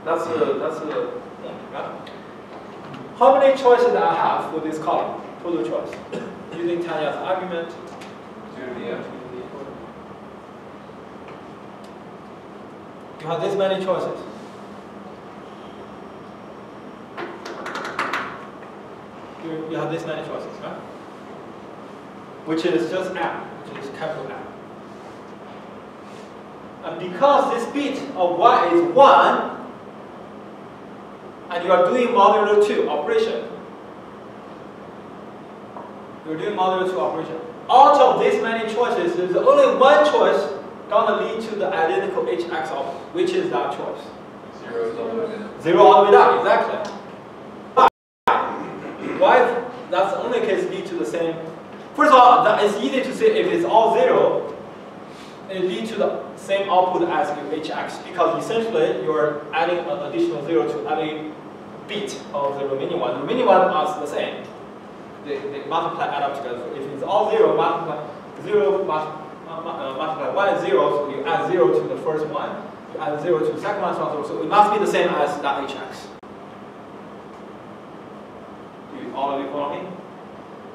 That's a, that's a, yeah. How many choices I have for this column? Total choice. Using Tanya's argument. Two to the n. You have this many choices. You, you have this many choices, right? Which is just M, which is capital M. And because this bit of y is 1, and you are doing modulo 2 operation, you're doing modulo 2 operation. Out of these many choices, there's only one choice gonna lead to the identical hx output, which is that choice. Zero is all the way down. Zero all the way down, exactly. Why? Why that's the only case lead to the same. First of all, that is easy to say if it's all zero, it lead to the same output as your hx because essentially you're adding an additional zero to every bit of the remaining one. The remaining one are the same. They, they multiply, add up together. If it's all zero, multiply zero, multiply, uh, one zero, so you add zero to the first one. You add zero to the second one, so on, so it must be the same as that hx. Do You, all of you follow me?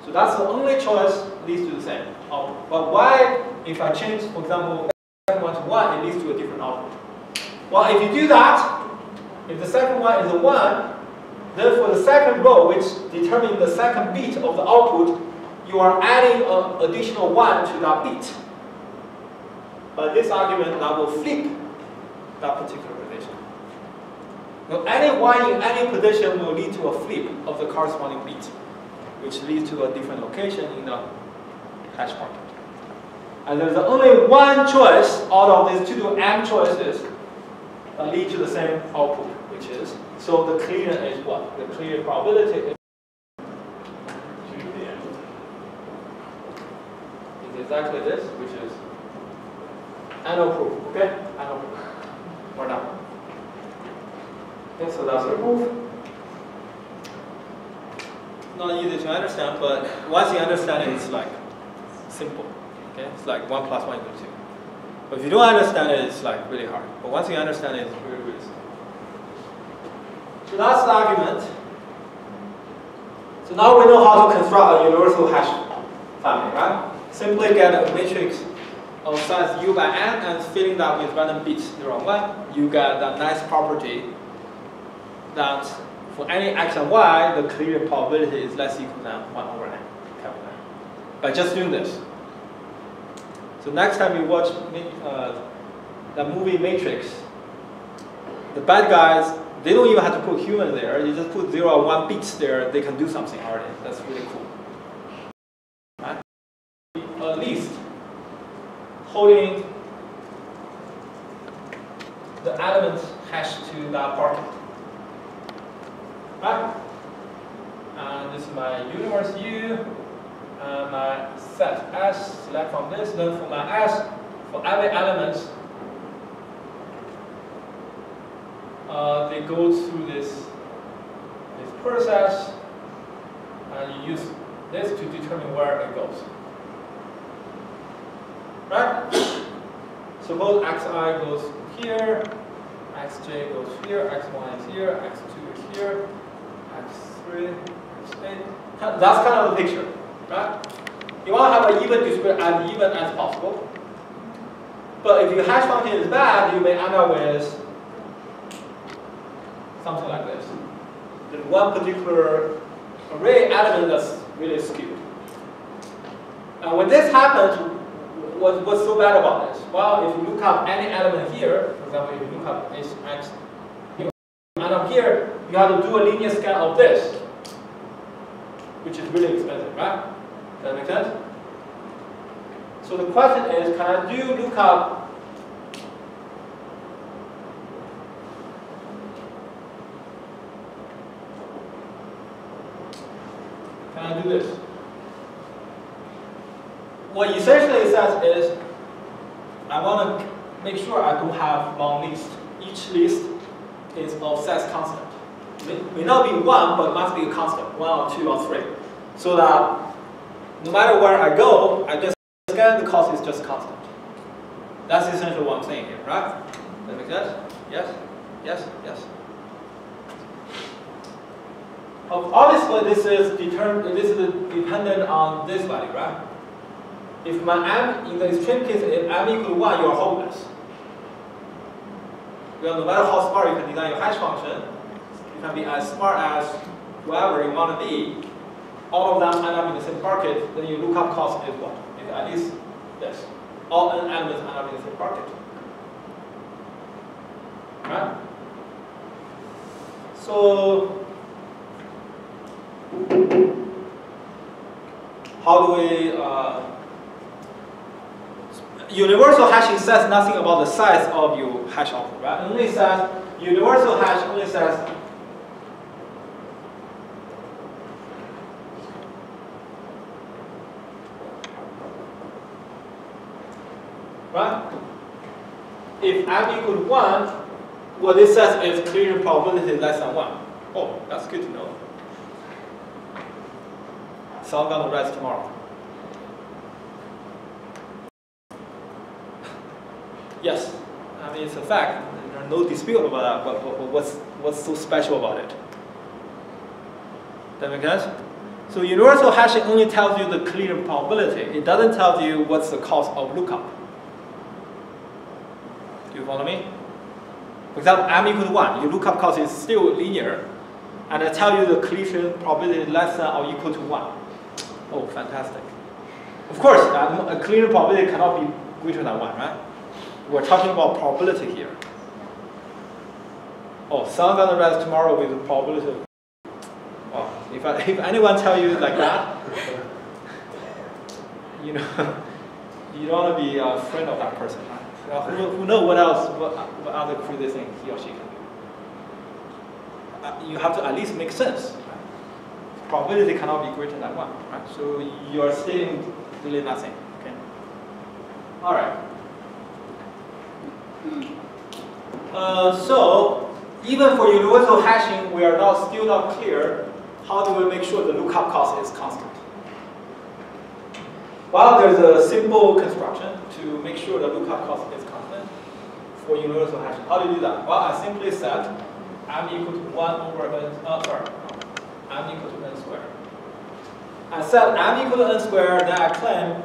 So that's the only choice leads to the same. output. but why, if I change, for example, second one to one, it leads to a different output? Well, if you do that, if the second one is a one, then for the second row, which determines the second bit of the output, you are adding an additional one to that bit. But this argument, now will flip that particular relation. Now, any one in any position will lead to a flip of the corresponding bit, which leads to a different location in the hash bucket. And there's only one choice out of these two m choices that lead to the same output, which is, so the clear is what? The clear probability is two to the n. Is exactly this, which is annual proof, okay? Annual proof. We're done. Okay, so that's the proof. Not easy to understand, but once you understand it, it's like simple. Okay, it's like one plus one equals two. But if you don't understand it, it's like really hard. But once you understand it, it's really, the argument. So now we know how to construct a universal hash family, right? Simply get a matrix of size u by n and filling that with random bits 0 and 1, you get that nice property that for any x and y, the clear probability is less equal than 1 over n, N. By just doing this. So next time you watch uh, the movie Matrix, the bad guys, they don't even have to put human there. You just put 0 or 1 bits there, they can do something already. That's really cool. Right? At least holding the element hash to that bucket. Right? And this is my universe U, and my set S, select from this, then for my S, for every element, uh, they go through this, this process, and you use this to determine where it goes. Right? Suppose xi goes here, xj goes here, x1 is here, x2 is here, x3, x8. That's kind of the picture, right? You want to have an even distribution as even as possible. But if your hash function is bad, you may end up with something like this. There's one particular array element that's really skewed. And when this happens, what, what's so bad about this? Well, if you look up any element here, for example, if you look up h, x, end up here, you have to do a linear scan of this, which is really expensive, right? Does that make sense? So the question is, can I do lookup I do this? What essentially it says is, I want to make sure I don't have long list. Each list is of size constant. May, may not be one, but must be a constant, one or two or three. So that no matter where I go, I just scan the cost is just constant. That's essentially what I'm saying here, right? That make sense? Yes? Yes? Yes? Ob- Obviously, this is determined. This is dependent on this value, right? If my m in the extreme case, if m equal to one, you are hopeless. Well, no matter how smart you can design your hash function, you can be as smart as whoever you want to be. All of them end up in the same bucket. Then you look up cost is what? At least yes. All n elements end up in the same bucket. Right? So how do we uh, universal hashing says nothing about the size of your hash output, right? Only says universal hash only says right? If m equal to one, what this says is clearing probability less than one. Oh, that's good to know. So I'm gonna rest tomorrow. Yes, I mean it's a fact. There's no dispute about that. But, but, but what's what's so special about it? That make sense? So universal hashing only tells you the clearing probability. It doesn't tell you what's the cost of lookup. Do you follow me? For example, m equal to 1, your lookup cost is still linear, and I tell you the collision probability less than or equal to 1. Oh, fantastic. Of course, um, a clearing probability cannot be greater than 1, right? We're talking about probability here. Oh, so I'm gonna rest tomorrow with the probability. of- Oh, if, I, if anyone tell you like that, you know, you don't want to be a friend of that person, right? Well, who, who know what else, what, what other crazy thing he or she can do. Uh, you have to at least make sense. Probability cannot be greater than one, right? So you are stating really nothing. Okay. All right. Uh, so even for universal hashing, we are not still not clear. How do we make sure the lookup cost is constant? Well, there's a simple construction to make sure the lookup cost is constant for universal hashing. How do you do that? Well, I simply set m equal to 1 over n, uh, sorry, m equal to n. I set m equal to n squared, then I claim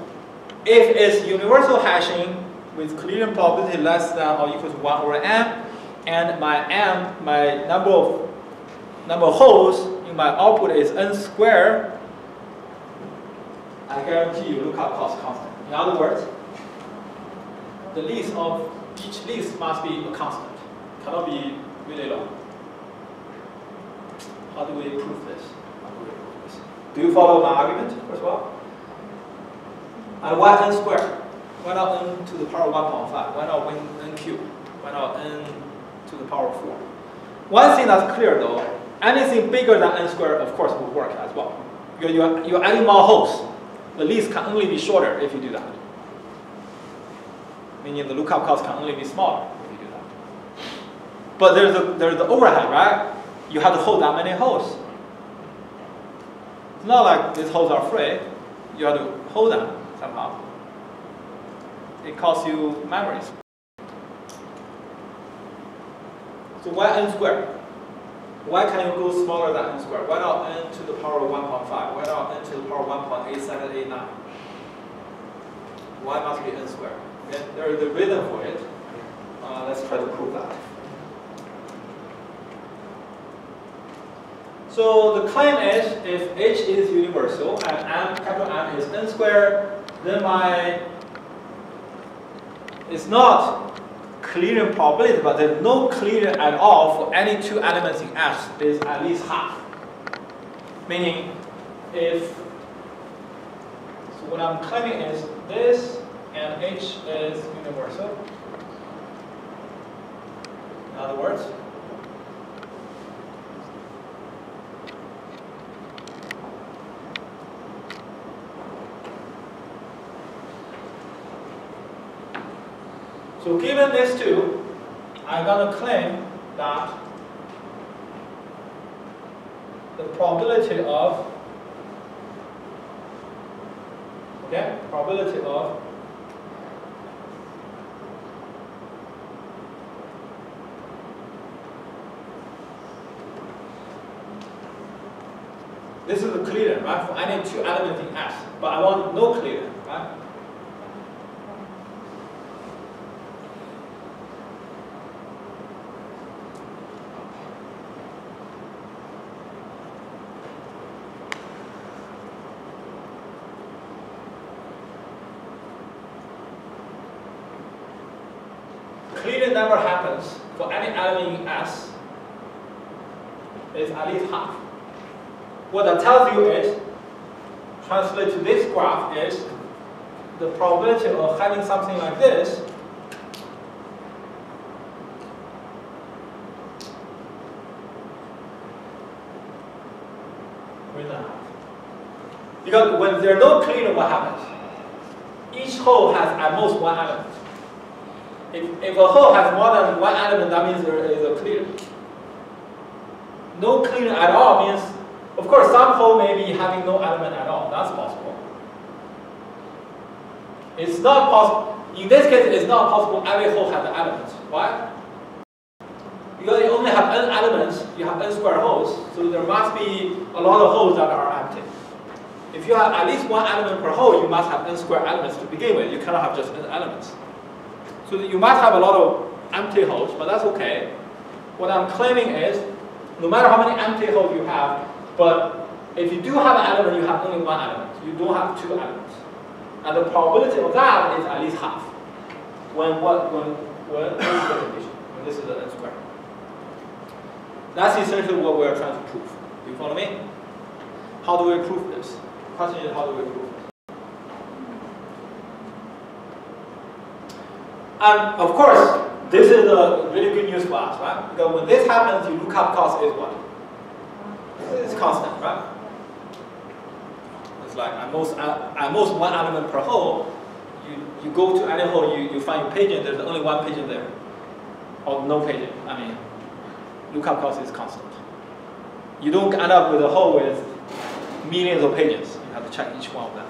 if it's universal hashing with collision probability less than or equal to 1 over m, and my m, my number of number of holes in my output is n squared, I guarantee you lookup cost constant. In other words, the list of each list must be a constant. Cannot be really long. How do we prove this? Do you follow my argument first of all? And why n squared? Why not n to the power 1.5? Why not n, cubed? Why not n to the power 4? One thing that's clear though, anything bigger than n squared of course will work as well. You're, you're, you're adding more holes. The list can only be shorter if you do that. Meaning the lookup cost can only be smaller if you do that. But there's a, there's the overhead, right? You have to hold that many holes. It's not like these holes are free. You have to hold them somehow. It costs you memories. So why n squared? Why can you go smaller than n squared? Why not n to the power of 1.5? Why not n to the power of 1.8789? Why must be n squared? Okay, there is a reason for it. Uh, let's try to prove that. So the claim is if h is universal and m capital M is n squared, then my it's not clearing probability, but there's no clearing at all for any two elements in S is at least half. Meaning if so what I'm claiming is this and h is universal. In other words, So given these two, I'm gonna claim that the probability of okay, probability of This is a clear, right? For any two elements in S, but I want no clear, right? Clear never happens for any element in S is at least half. What that tells you is, translate to this graph is, the probability of having something like this. Because when there are no cleaner, what happens? Each hole has at most one element. If, if a hole has more than one element, that means there is a cleaner. No cleaner at all means of course, some hole may be having no element at all. That's possible. It's not possible. In this case, it's not possible every hole has an element. Why? Because you only have n elements, you have n square holes, so there must be a lot of holes that are empty. If you have at least one element per hole, you must have n square elements to begin with. You cannot have just n elements. So you must have a lot of empty holes, but that's okay. What I'm claiming is, no matter how many empty holes you have, but if you do have an element, you have only one element. You don't have two elements. And the probability of that is at least half. When what when when this is the condition, when this is the n square. That's essentially what we're trying to prove. Do you follow me? How do we prove this? The question is how do we prove this? And of course, this is a really good news for us, right? Because when this happens, your lookup cost is what? It's constant, right? It's like at most, at most one element per hole. You, you go to any hole, you, you find your pageant, there's only one pageant there. Or no pageant. I mean, lookup cost is constant. You don't end up with a hole with millions of pages. You have to check each one of them.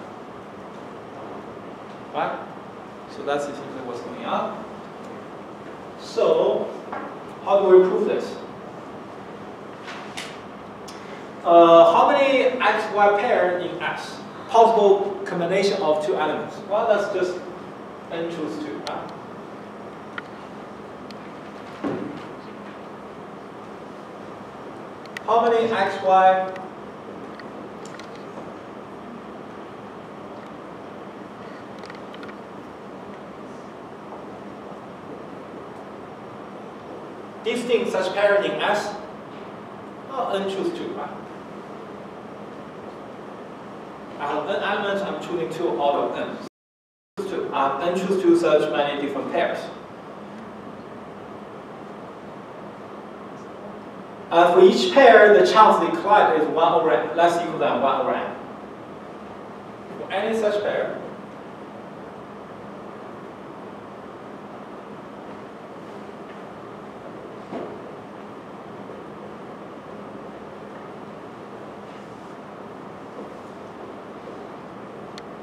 Right? So that's essentially what's going on. So, how do we prove this? Uh, how many XY pair in S? Possible combination of two elements. Well, that's just n choose 2. Right? How many XY distinct such pair in S? Oh, n choose 2, right? I have n elements, I'm choosing two out of n. I n choose two such many different pairs. And for each pair, the chance they collide is 1 over n, less equal than 1 over n. For any such pair,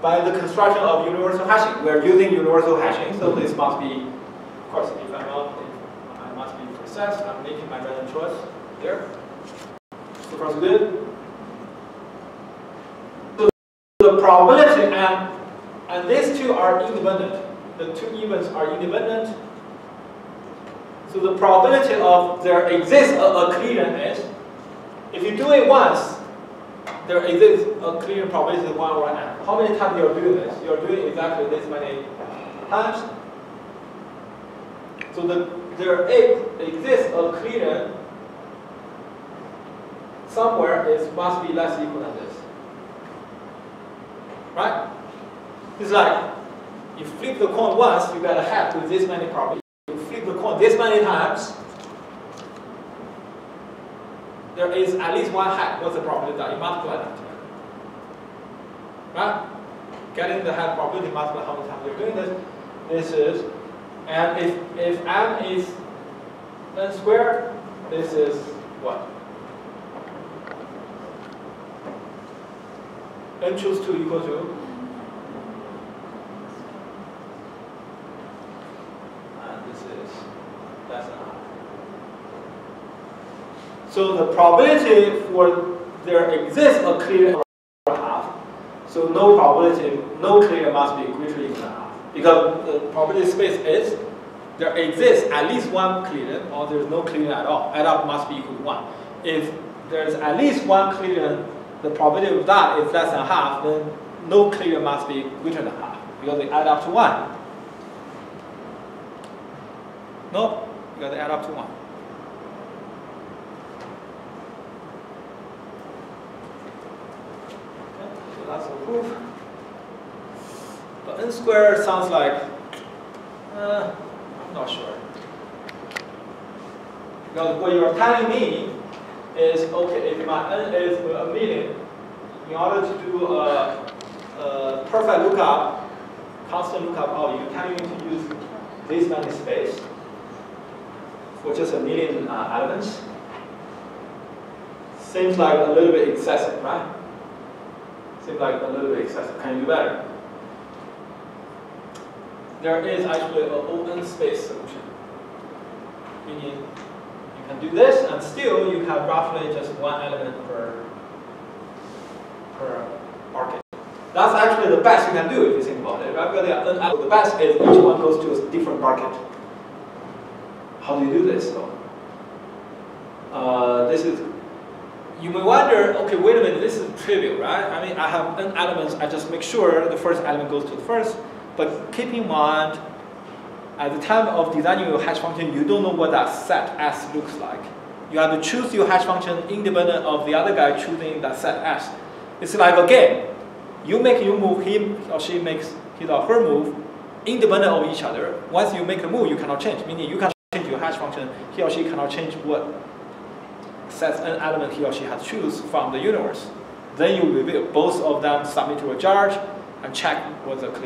by the construction of universal hashing. We are using universal hashing, so this must be, of course, if I'm not, I must be precise, I'm making my random choice there. So far so good. So the probability and, and these two are independent. The two events are independent. So the probability of there exists a, a clearance if you do it once, there exists a clear probability of 1 over n. How many times you're doing this? You're doing exactly this many times. So the, there exists a clear somewhere is must be less equal than this. Right? It's like you flip the coin once, you get a hat with this many probability. You flip the coin this many times, there is at least one hat. What's the probability that you multiply that? Right? Getting the hat probability multiply how many times you're doing this. This is And if, if m is n squared, this is what? n choose 2 equals to? And this is less than half. So the probability for there exists a clear half. So no probability, no clear must be greater than half. Because the probability space is there exists at least one clear or there's no clear at all. Add up must be equal to 1. If there's at least one clear, the probability of that is less than half, then no clear must be greater than half because they add up to 1. No, because they add up to 1. That's the proof. But n squared sounds like, uh, I'm not sure. Because what you're telling me is, okay, if my n is a million, in order to do a, a perfect lookup, constant lookup, oh, you're telling me to use this many space for just a million uh, elements. Seems like a little bit excessive, right? Like a little bit excessive. Can you do better? There is actually an open space solution. Meaning you can do this and still you have roughly just one element per, per market. That's actually the best you can do if you think about it, right? The best is each one goes to a different market. How do you do this though? Uh, this is, you may wonder, okay, wait a minute, this is trivial, right? I mean, I have n elements, I just make sure the first element goes to the first, but keep in mind, at the time of designing your hash function, you don't know what that set S looks like. You have to choose your hash function independent of the other guy choosing that set S. It's like a game. You make your move, he or she makes his or her move, independent of each other. Once you make a move, you cannot change, meaning you can change your hash function, he or she cannot change what sets an element he or she has choose from the universe. Then you reveal both of them submit to a judge and check what the looks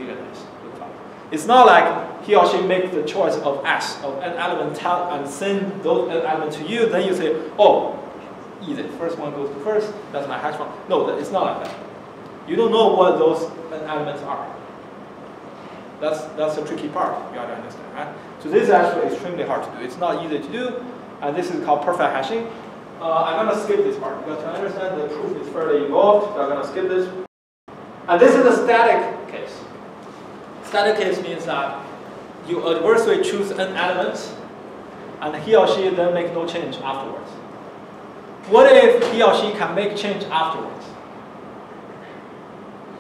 like. It's not like he or she makes the choice of S, of an element tell, and send those n elements to you, then you say, oh, easy, first one goes to first, that's my hash function. No, it's not like that. You don't know what those n elements are. That's, that's the tricky part, you have to understand, right? So this is actually extremely hard to do. It's not easy to do, and this is called perfect hashing. Uh, I'm going to skip this part because to understand the proof is fairly involved, so I'm going to skip this. And this is a static case. Static case means that you adversary choose an element, and he or she then make no change afterwards. What if he or she can make change afterwards?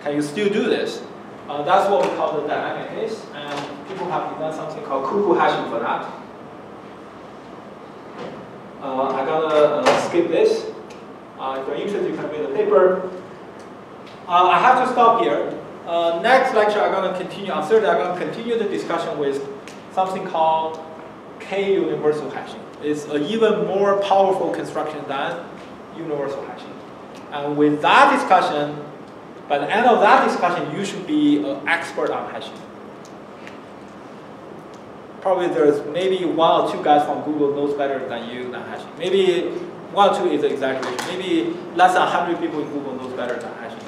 Can you still do this? Uh, that's what we call the dynamic case, and people have done something called cuckoo hashing for that. Uh, I'm gonna uh, skip this. Uh, if you're interested, you can read the paper. Uh, I have to stop here. Uh, next lecture, I'm gonna continue, on Thursday, I'm gonna continue the discussion with something called K-universal hashing. It's an even more powerful construction than universal hashing. And with that discussion, by the end of that discussion, you should be an expert on hashing. Probably there's maybe one or two guys from Google knows better than you than hashing. Maybe one or two is exaggeration. Maybe less than 100 people in Google knows better than hashing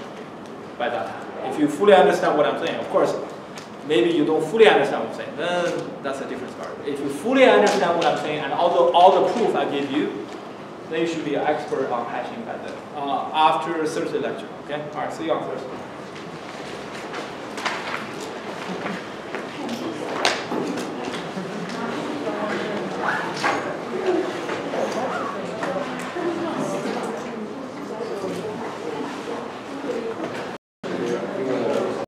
by that time. If you fully understand what I'm saying, of course, maybe you don't fully understand what I'm saying, then that's a different story. If you fully understand what I'm saying and although all the proof I give you, then you should be an expert on hashing by then, uh, after Thursday lecture, okay? All right, see you on Thursday.